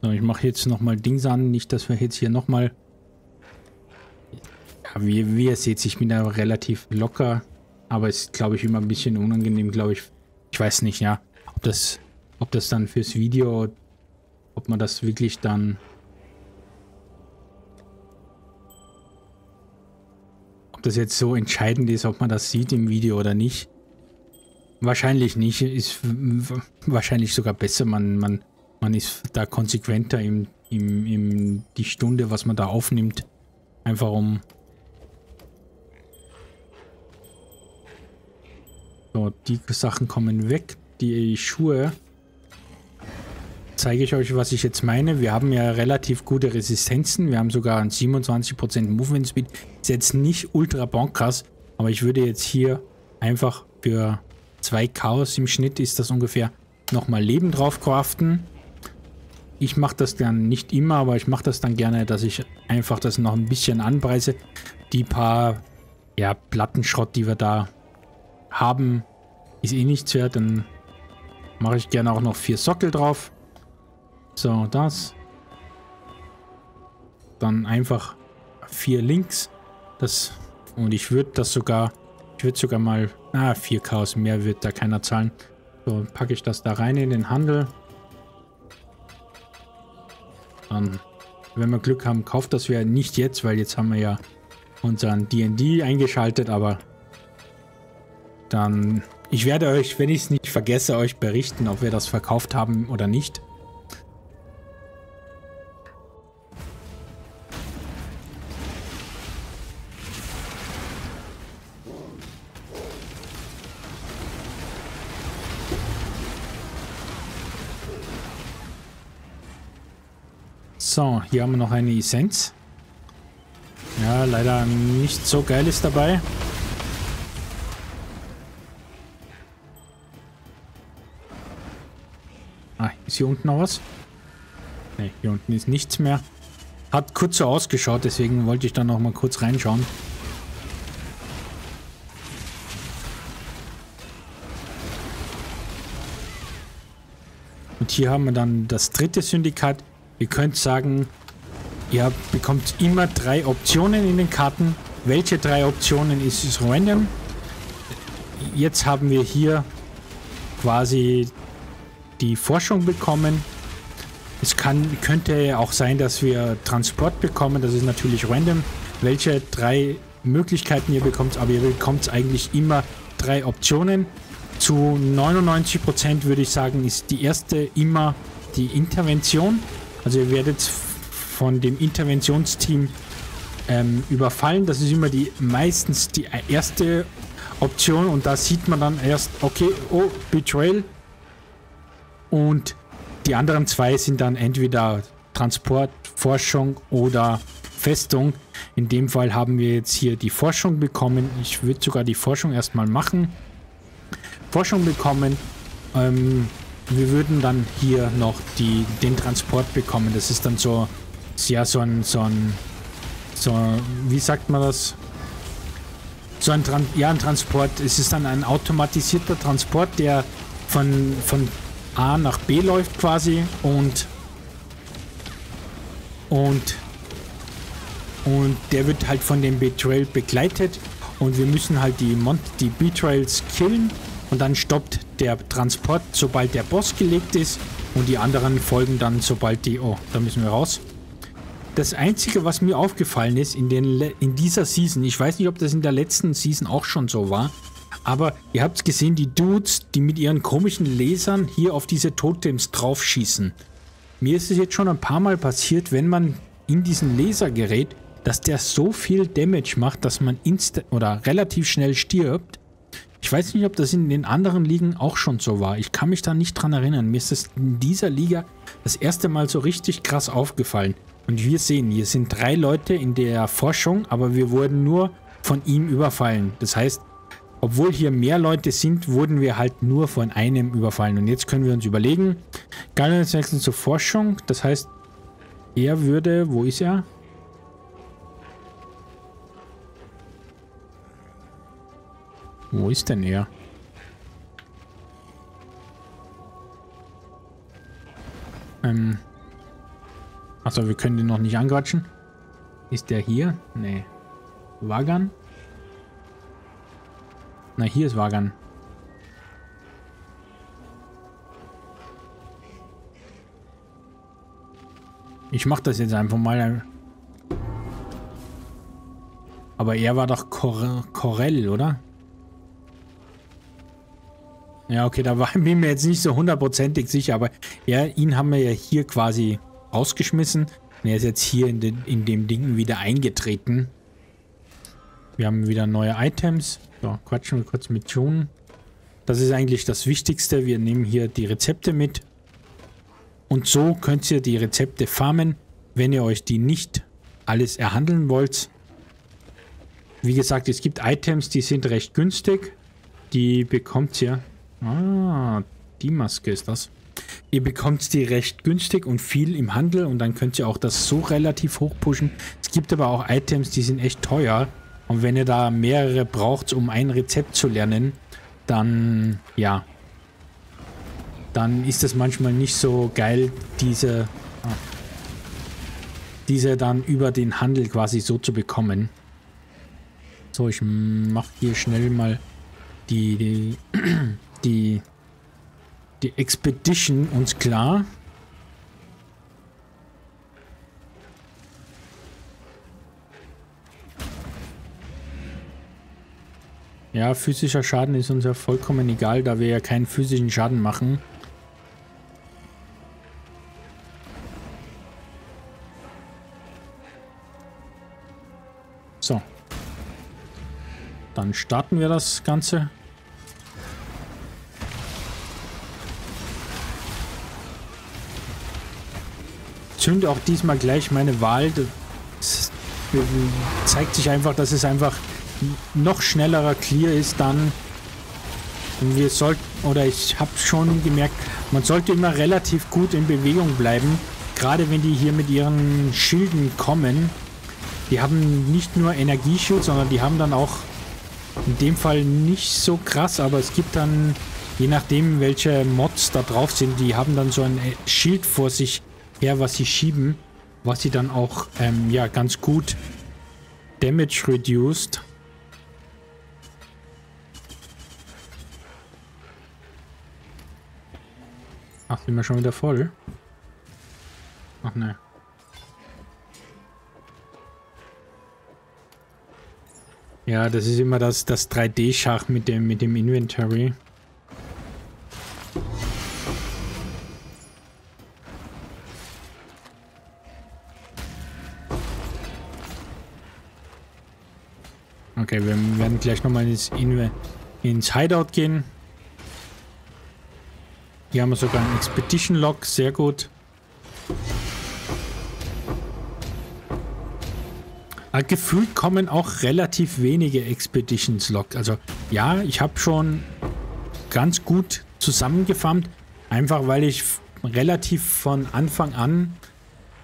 So, ich mache jetzt nochmal Dings an. Nicht, dass wir jetzt hier nochmal... mal wie, wie ihr seht, ich bin da relativ locker. Aber ist, glaube ich, immer ein bisschen unangenehm, glaube ich. Ich weiß nicht, ja. Ob das, ob das dann fürs Video, ob man das wirklich dann... Ob das jetzt so entscheidend ist, ob man das sieht im Video oder nicht. Wahrscheinlich nicht. Ist wahrscheinlich sogar besser. Man, man, man ist da konsequenter im, im, im die Stunde, was man da aufnimmt. Einfach um... So, die Sachen kommen weg. Die Schuhe zeige ich euch, was ich jetzt meine. Wir haben ja relativ gute Resistenzen. Wir haben sogar ein 27% Movement Speed. Ist jetzt nicht ultra bonkers, aber ich würde jetzt hier einfach für zwei Chaos im Schnitt ist das ungefähr nochmal Leben drauf craften. Ich mache das dann nicht immer, aber ich mache das dann gerne, dass ich einfach das noch ein bisschen anpreise. Die paar ja, Plattenschrott, die wir da haben, ist eh nichts wert. Dann mache ich gerne auch noch vier Sockel drauf. So, das. Dann einfach vier Links. Das, und ich würde das sogar, ich würde sogar mal, ah, 4 Chaos mehr wird da keiner zahlen. So, packe ich das da rein in den Handel. Dann, wenn wir Glück haben, kauft das wir nicht jetzt, weil jetzt haben wir ja unseren D&D eingeschaltet, aber dann, ich werde euch, wenn ich es nicht vergesse, euch berichten, ob wir das verkauft haben oder nicht. So, hier haben wir noch eine Essenz. Ja, leider nicht so geil ist dabei. Hier unten noch was? Ne, hier unten ist nichts mehr. Hat kurz so ausgeschaut, deswegen wollte ich da noch mal kurz reinschauen. Und hier haben wir dann das dritte Syndikat. Ihr könnt sagen, ihr bekommt immer drei Optionen in den Karten. Welche drei Optionen ist, ist random. Jetzt haben wir hier quasi die Forschung bekommen. Es kann, könnte auch sein, dass wir Transport bekommen. Das ist natürlich random. Welche drei Möglichkeiten ihr bekommt, aber ihr bekommt eigentlich immer drei Optionen. Zu 99% würde ich sagen, ist die erste immer die Intervention. Also ihr werdet von dem Interventionsteam ähm, überfallen. Das ist immer die meistens die erste Option und da sieht man dann erst, okay, oh, Betrayal. Und die anderen zwei sind dann entweder Transport, Forschung oder Festung. In dem Fall haben wir jetzt hier die Forschung bekommen. Ich würde sogar die Forschung erstmal machen. Forschung bekommen. Ähm, wir würden dann hier noch die, den Transport bekommen. Das ist dann so, ja, so ein, so ein, so, wie sagt man das? So ein, Tran ja, ein Transport. Es ist dann ein automatisierter Transport, der von, von A nach B läuft quasi und, und, und der wird halt von dem Betrayal begleitet und wir müssen halt die, Mon die Betrayals killen und dann stoppt der Transport, sobald der Boss gelegt ist. Und die anderen folgen dann, sobald die... Oh, da müssen wir raus. Das Einzige, was mir aufgefallen ist in, den, in dieser Season, ich weiß nicht, ob das in der letzten Season auch schon so war, aber ihr habt gesehen, die Dudes, die mit ihren komischen Lasern hier auf diese Totems draufschießen. Mir ist es jetzt schon ein paar Mal passiert, wenn man in diesen Laser gerät, dass der so viel Damage macht, dass man insta oder relativ schnell stirbt. Ich weiß nicht, ob das in den anderen Ligen auch schon so war. Ich kann mich da nicht dran erinnern. Mir ist das in dieser Liga das erste Mal so richtig krass aufgefallen. Und wir sehen, hier sind drei Leute in der Forschung, aber wir wurden nur von ihm überfallen. Das heißt, obwohl hier mehr Leute sind, wurden wir halt nur von einem überfallen. Und jetzt können wir uns überlegen, Guardians wechseln zur Forschung. Das heißt, er würde, wo ist er? Wo ist denn er? Ähm. Achso, wir können den noch nicht anquatschen. Ist der hier? Nee. Wagan? Na, hier ist Wagan. Ich mach das jetzt einfach mal. Aber er war doch Cor oder? Ja, okay, da war ich mir jetzt nicht so hundertprozentig sicher, aber ja, ihn haben wir ja hier quasi rausgeschmissen. Und er ist jetzt hier in, den, in dem Ding wieder eingetreten. Wir haben wieder neue Items. So, quatschen wir kurz mit June. Das ist eigentlich das Wichtigste. Wir nehmen hier die Rezepte mit. Und so könnt ihr die Rezepte farmen, wenn ihr euch die nicht alles erhandeln wollt. Wie gesagt, es gibt Items, die sind recht günstig. Die bekommt ihr. Ah, die Maske ist das. Ihr bekommt die recht günstig und viel im Handel und dann könnt ihr auch das so relativ hoch pushen. Es gibt aber auch Items, die sind echt teuer. Und wenn ihr da mehrere braucht, um ein Rezept zu lernen, dann, ja, dann ist es manchmal nicht so geil, diese, ah, diese dann über den Handel quasi so zu bekommen. So, ich mache hier schnell mal die, die, die die Expedition uns klar. Ja, physischer Schaden ist uns ja vollkommen egal, da wir ja keinen physischen Schaden machen. So. Dann starten wir das Ganze. zünde auch diesmal gleich meine Wahl. Das zeigt sich einfach, dass es einfach noch schnellerer Clear ist dann. Wir sollten, oder ich habe schon gemerkt, man sollte immer relativ gut in Bewegung bleiben. Gerade wenn die hier mit ihren Schilden kommen. Die haben nicht nur Energieschild, sondern die haben dann auch in dem Fall nicht so krass, aber es gibt dann, je nachdem welche Mods da drauf sind, die haben dann so ein Schild vor sich her, was sie schieben, was sie dann auch ähm, ja ganz gut Damage reduced. Ach, sind wir schon wieder voll? Ach ne. Ja, das ist immer das, das 3D-Schach mit dem, mit dem Inventory. Okay, wir werden gleich nochmal ins, ins Hideout gehen. Hier haben wir sogar einen Expedition Log, sehr gut. Aber gefühlt kommen auch relativ wenige Expeditions Log. Also ja, ich habe schon ganz gut zusammengefarmt. Einfach weil ich relativ von Anfang an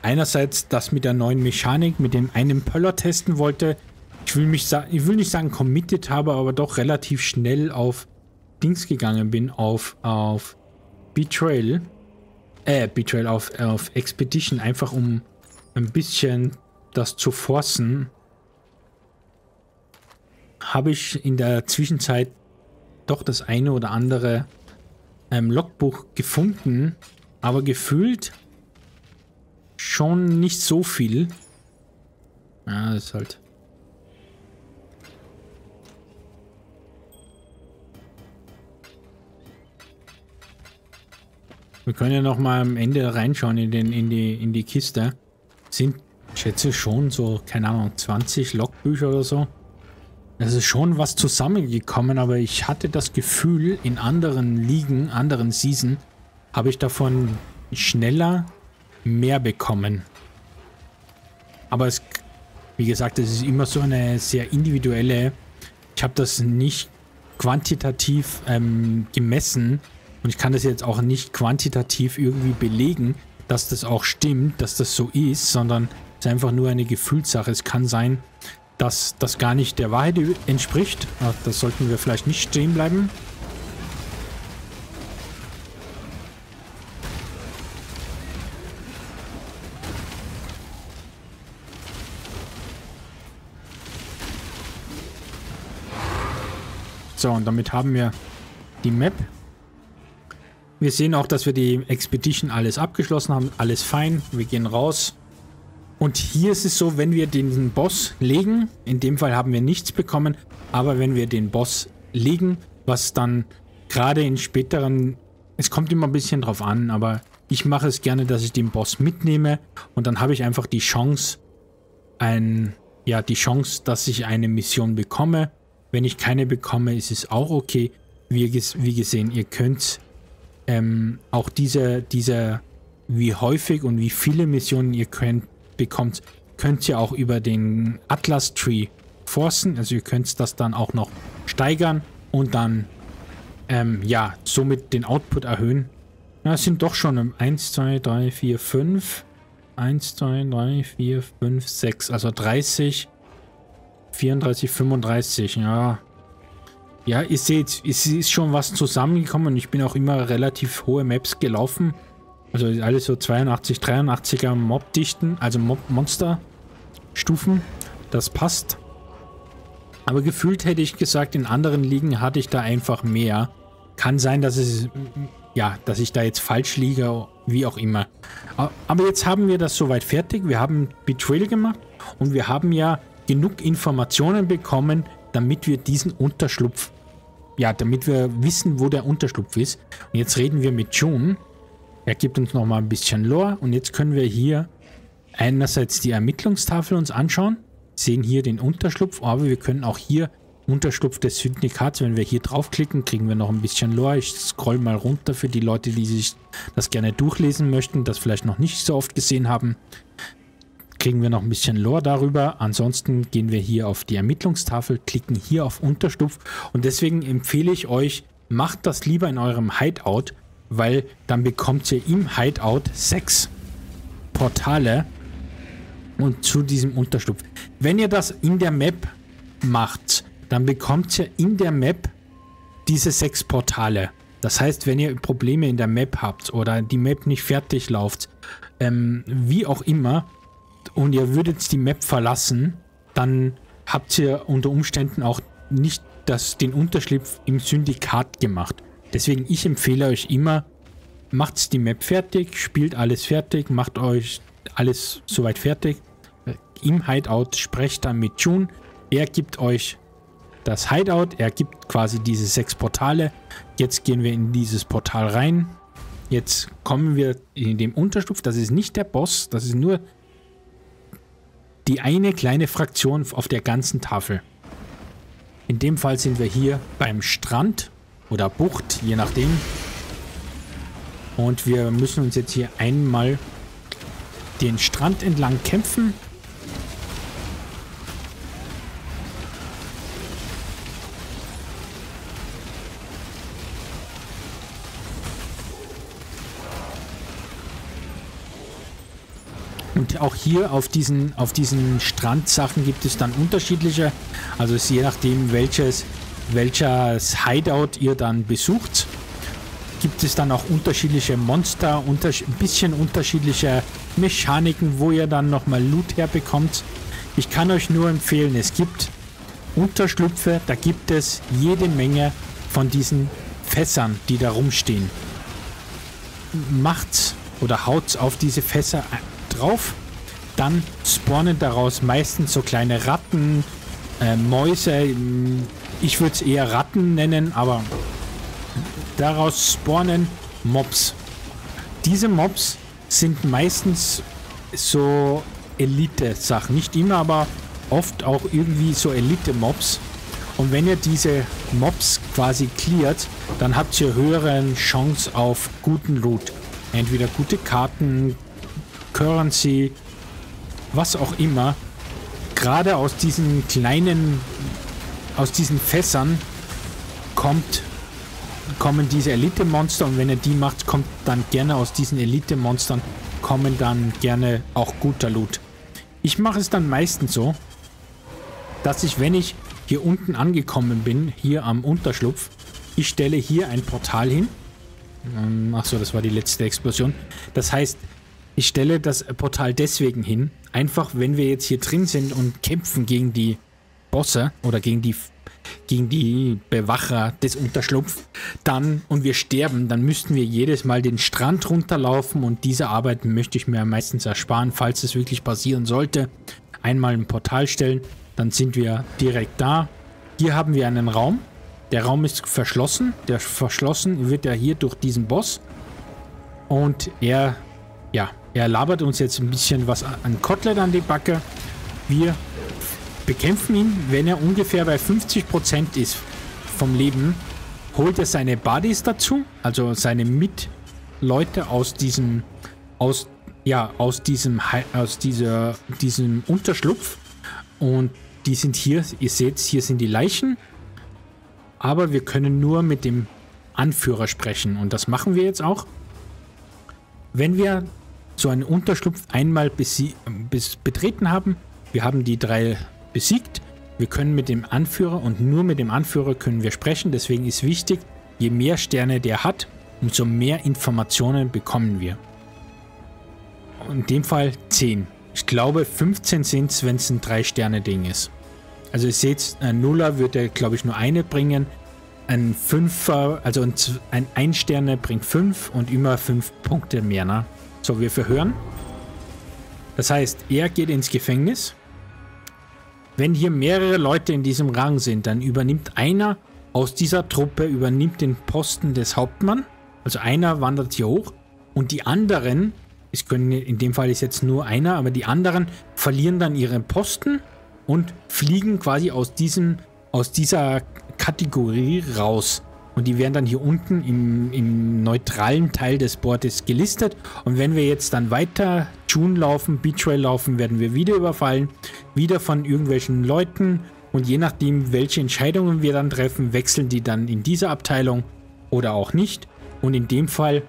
einerseits das mit der neuen Mechanik, mit dem einen Pöller testen wollte ich will mich ich will nicht sagen committed habe, aber doch relativ schnell auf Dings gegangen bin, auf, auf Betrayal. Äh, Betrayal auf, auf Expedition, einfach um ein bisschen das zu forcen. Habe ich in der Zwischenzeit doch das eine oder andere ähm, Logbuch gefunden, aber gefühlt schon nicht so viel. Ja, das ist halt Wir können ja noch mal am Ende reinschauen in, den, in, die, in die Kiste. Sind, schätze schon so, keine Ahnung, 20 Logbücher oder so. Es ist schon was zusammengekommen, aber ich hatte das Gefühl, in anderen Ligen, anderen Season, habe ich davon schneller mehr bekommen. Aber es, wie gesagt, es ist immer so eine sehr individuelle, ich habe das nicht quantitativ ähm, gemessen, und ich kann das jetzt auch nicht quantitativ irgendwie belegen, dass das auch stimmt, dass das so ist, sondern es ist einfach nur eine Gefühlssache. Es kann sein, dass das gar nicht der Wahrheit entspricht. Ah, das sollten wir vielleicht nicht stehen bleiben. So, und damit haben wir die Map wir sehen auch, dass wir die Expedition alles abgeschlossen haben. Alles fein. Wir gehen raus. Und hier ist es so, wenn wir den Boss legen, in dem Fall haben wir nichts bekommen, aber wenn wir den Boss legen, was dann gerade in späteren, es kommt immer ein bisschen drauf an, aber ich mache es gerne, dass ich den Boss mitnehme und dann habe ich einfach die Chance, ein, ja, die Chance, dass ich eine Mission bekomme. Wenn ich keine bekomme, ist es auch okay. Wie, wie gesehen, ihr könnt ähm, auch diese, diese, wie häufig und wie viele Missionen ihr könnt, bekommt, könnt ihr auch über den Atlas Tree forcen. Also ihr könnt das dann auch noch steigern und dann, ähm, ja, somit den Output erhöhen. Ja, es sind doch schon 1, 2, 3, 4, 5. 1, 2, 3, 4, 5, 6. Also 30, 34, 35. Ja, ja, ihr seht, es ist schon was zusammengekommen ich bin auch immer relativ hohe Maps gelaufen. Also alles so 82, 83er Mob-Dichten, also Mob-Monster-Stufen. Das passt. Aber gefühlt hätte ich gesagt, in anderen Ligen hatte ich da einfach mehr. Kann sein, dass es, ja, dass ich da jetzt falsch liege, wie auch immer. Aber jetzt haben wir das soweit fertig. Wir haben Betrayal gemacht und wir haben ja genug Informationen bekommen, damit wir diesen Unterschlupf ja, damit wir wissen, wo der Unterschlupf ist. Und jetzt reden wir mit June. Er gibt uns nochmal ein bisschen Lore. Und jetzt können wir hier einerseits die Ermittlungstafel uns anschauen. Sehen hier den Unterschlupf, aber wir können auch hier Unterschlupf des Syndikats, wenn wir hier draufklicken, kriegen wir noch ein bisschen Lore. Ich scroll mal runter für die Leute, die sich das gerne durchlesen möchten, das vielleicht noch nicht so oft gesehen haben kriegen wir noch ein bisschen Lore darüber. Ansonsten gehen wir hier auf die Ermittlungstafel, klicken hier auf Unterstupf und deswegen empfehle ich euch, macht das lieber in eurem Hideout, weil dann bekommt ihr im Hideout sechs Portale und zu diesem Unterstupf. Wenn ihr das in der Map macht, dann bekommt ihr in der Map diese sechs Portale. Das heißt, wenn ihr Probleme in der Map habt oder die Map nicht fertig läuft, ähm, wie auch immer, und ihr würdet die Map verlassen, dann habt ihr unter Umständen auch nicht das, den Unterschlupf im Syndikat gemacht. Deswegen, ich empfehle euch immer, macht die Map fertig, spielt alles fertig, macht euch alles soweit fertig. Im Hideout sprecht dann mit June. Er gibt euch das Hideout, er gibt quasi diese sechs Portale. Jetzt gehen wir in dieses Portal rein. Jetzt kommen wir in dem Unterstuf. Das ist nicht der Boss, das ist nur die eine kleine Fraktion auf der ganzen Tafel. In dem Fall sind wir hier beim Strand oder Bucht, je nachdem. Und wir müssen uns jetzt hier einmal den Strand entlang kämpfen. Auch hier auf diesen, auf diesen Strandsachen gibt es dann unterschiedliche. Also es ist je nachdem, welches, welches Hideout ihr dann besucht, gibt es dann auch unterschiedliche Monster, unter, ein bisschen unterschiedliche Mechaniken, wo ihr dann nochmal Loot herbekommt. Ich kann euch nur empfehlen, es gibt Unterschlüpfe, da gibt es jede Menge von diesen Fässern, die da rumstehen. Macht's oder haut's auf diese Fässer drauf. Dann spawnen daraus meistens so kleine Ratten, äh, Mäuse. Ich würde es eher Ratten nennen, aber daraus spawnen Mobs. Diese Mobs sind meistens so Elite-Sachen. Nicht immer, aber oft auch irgendwie so Elite-Mobs. Und wenn ihr diese Mobs quasi cleart, dann habt ihr höhere Chance auf guten Loot. Entweder gute Karten, Currency, was auch immer, gerade aus diesen kleinen, aus diesen Fässern kommt, kommen diese Elite-Monster und wenn ihr die macht, kommt dann gerne aus diesen Elite-Monstern, kommen dann gerne auch guter Loot. Ich mache es dann meistens so, dass ich, wenn ich hier unten angekommen bin, hier am Unterschlupf, ich stelle hier ein Portal hin. Ähm, Achso, das war die letzte Explosion. Das heißt, ich stelle das Portal deswegen hin, einfach wenn wir jetzt hier drin sind und kämpfen gegen die Bosse oder gegen die gegen die Bewacher des Unterschlupf, dann und wir sterben, dann müssten wir jedes Mal den Strand runterlaufen und diese Arbeit möchte ich mir meistens ersparen, falls es wirklich passieren sollte. Einmal ein Portal stellen, dann sind wir direkt da. Hier haben wir einen Raum. Der Raum ist verschlossen. Der verschlossen wird ja hier durch diesen Boss. Und er, ja, er labert uns jetzt ein bisschen was an Kotelett an die Backe. Wir bekämpfen ihn, wenn er ungefähr bei 50% ist vom Leben, holt er seine Buddies dazu, also seine Mitleute aus diesem, aus, ja, aus diesem, aus dieser, diesem Unterschlupf und die sind hier, ihr seht, hier sind die Leichen, aber wir können nur mit dem Anführer sprechen und das machen wir jetzt auch. Wenn wir so einen Unterschlupf einmal betreten haben, wir haben die drei besiegt. Wir können mit dem Anführer und nur mit dem Anführer können wir sprechen. Deswegen ist wichtig, je mehr Sterne der hat, umso mehr Informationen bekommen wir. In dem Fall 10. Ich glaube 15 sind es, wenn es ein 3-Sterne-Ding ist. Also ihr seht, ein Nuller wird er glaube ich nur eine bringen. Ein 5er, also ein 1-Sterne bringt 5 und immer 5 Punkte mehr. Ne? So, wir verhören. Das heißt, er geht ins Gefängnis. Wenn hier mehrere Leute in diesem Rang sind, dann übernimmt einer aus dieser Truppe übernimmt den Posten des Hauptmann. Also einer wandert hier hoch und die anderen, es können in dem Fall ist jetzt nur einer, aber die anderen verlieren dann ihre Posten und fliegen quasi aus diesem aus dieser Kategorie raus. Und die werden dann hier unten im, im neutralen Teil des Boards gelistet. Und wenn wir jetzt dann weiter June laufen, Beachrail laufen, werden wir wieder überfallen. Wieder von irgendwelchen Leuten. Und je nachdem, welche Entscheidungen wir dann treffen, wechseln die dann in diese Abteilung oder auch nicht. Und in dem Fall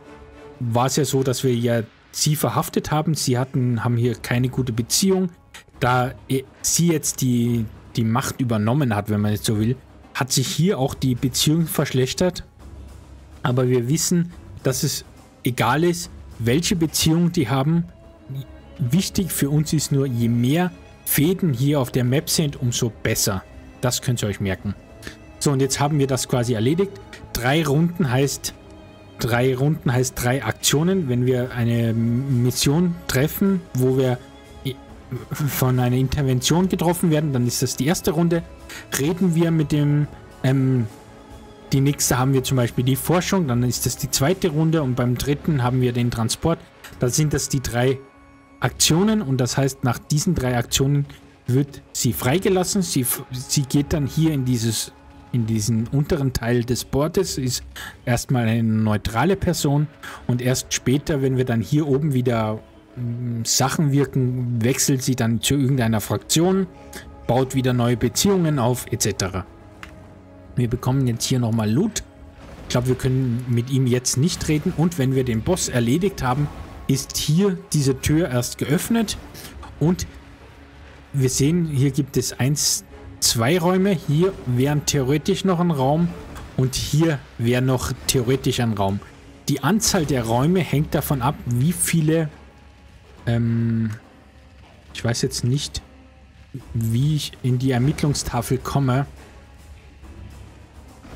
war es ja so, dass wir ja sie verhaftet haben. Sie hatten, haben hier keine gute Beziehung. Da sie jetzt die, die Macht übernommen hat, wenn man jetzt so will, hat sich hier auch die Beziehung verschlechtert. Aber wir wissen, dass es egal ist, welche Beziehung die haben. Wichtig für uns ist nur, je mehr Fäden hier auf der Map sind, umso besser. Das könnt ihr euch merken. So, und jetzt haben wir das quasi erledigt. Drei Runden heißt, drei Runden heißt drei Aktionen. Wenn wir eine Mission treffen, wo wir von einer Intervention getroffen werden, dann ist das die erste Runde. Reden wir mit dem, ähm, die nächste haben wir zum Beispiel die Forschung, dann ist das die zweite Runde und beim dritten haben wir den Transport. Da sind das die drei Aktionen und das heißt, nach diesen drei Aktionen wird sie freigelassen. Sie, sie geht dann hier in dieses in diesen unteren Teil des Boards ist erstmal eine neutrale Person und erst später, wenn wir dann hier oben wieder Sachen wirken, wechselt sie dann zu irgendeiner Fraktion, baut wieder neue Beziehungen auf, etc. Wir bekommen jetzt hier nochmal Loot. Ich glaube, wir können mit ihm jetzt nicht reden. Und wenn wir den Boss erledigt haben, ist hier diese Tür erst geöffnet. Und wir sehen, hier gibt es eins, zwei Räume. Hier wären theoretisch noch ein Raum. Und hier wäre noch theoretisch ein Raum. Die Anzahl der Räume hängt davon ab, wie viele ähm, ich weiß jetzt nicht, wie ich in die Ermittlungstafel komme.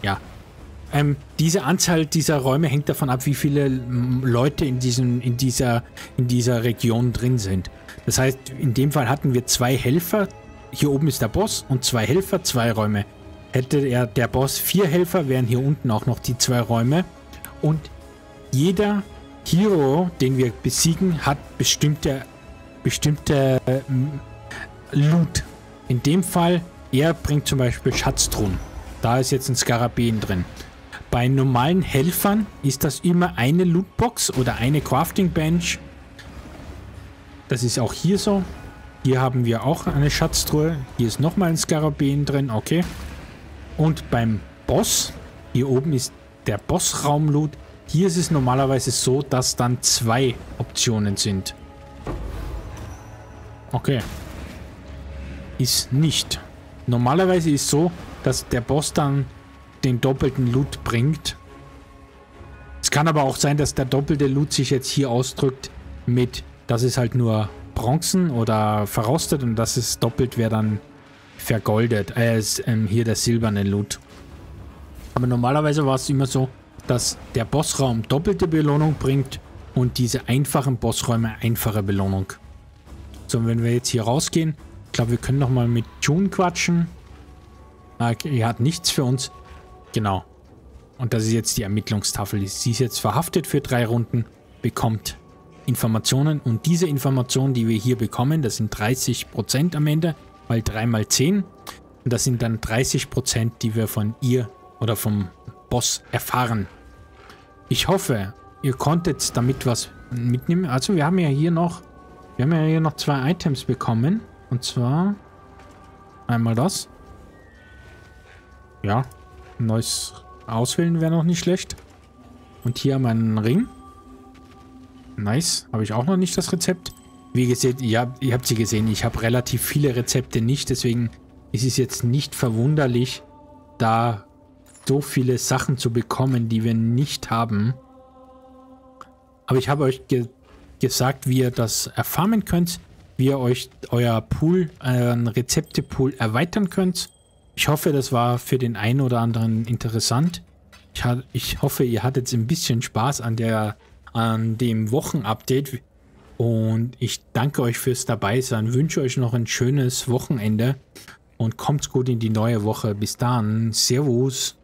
Ja. Ähm, diese Anzahl dieser Räume hängt davon ab, wie viele Leute in, diesem, in, dieser, in dieser Region drin sind. Das heißt, in dem Fall hatten wir zwei Helfer. Hier oben ist der Boss und zwei Helfer, zwei Räume. Hätte er der Boss vier Helfer, wären hier unten auch noch die zwei Räume. Und jeder Hero, den wir besiegen, hat bestimmte, bestimmte äh, Loot. In dem Fall, er bringt zum Beispiel Schatztruhen. Da ist jetzt ein Skarabäen drin. Bei normalen Helfern ist das immer eine Lootbox oder eine Crafting Bench. Das ist auch hier so. Hier haben wir auch eine Schatztruhe. Hier ist nochmal ein Skarabäen drin. Okay. Und beim Boss, hier oben ist der Bossraum-Loot. Hier ist es normalerweise so, dass dann zwei Optionen sind. Okay. Ist nicht. Normalerweise ist so, dass der Boss dann den doppelten Loot bringt. Es kann aber auch sein, dass der doppelte Loot sich jetzt hier ausdrückt mit, das ist halt nur Bronzen oder verrostet und das ist doppelt wäre dann vergoldet. Äh, ist, ähm, hier der silberne Loot. Aber normalerweise war es immer so, dass der Bossraum doppelte Belohnung bringt und diese einfachen Bossräume einfache Belohnung. So, wenn wir jetzt hier rausgehen, glaube, wir können nochmal mit June quatschen. Ah, er hat nichts für uns. Genau. Und das ist jetzt die Ermittlungstafel. Sie ist jetzt verhaftet für drei Runden, bekommt Informationen. Und diese Informationen, die wir hier bekommen, das sind 30% am Ende, weil 3 mal 10. Und das sind dann 30%, die wir von ihr oder vom Boss erfahren. Ich hoffe, ihr konntet damit was mitnehmen. Also wir haben ja hier noch, wir haben ja hier noch zwei Items bekommen. Und zwar einmal das. Ja, neues Auswählen wäre noch nicht schlecht. Und hier haben wir einen Ring. Nice. Habe ich auch noch nicht das Rezept. Wie gesagt, ihr habt, ihr habt sie gesehen, ich habe relativ viele Rezepte nicht. Deswegen ist es jetzt nicht verwunderlich, da so viele Sachen zu bekommen, die wir nicht haben. Aber ich habe euch ge gesagt, wie ihr das erfarmen könnt, wie ihr euch euer Pool, euren Rezeptepool erweitern könnt. Ich hoffe, das war für den einen oder anderen interessant. Ich, ich hoffe, ihr hattet ein bisschen Spaß an, der, an dem Wochenupdate. Und ich danke euch fürs Dabeisein, wünsche euch noch ein schönes Wochenende und kommt gut in die neue Woche. Bis dann. Servus.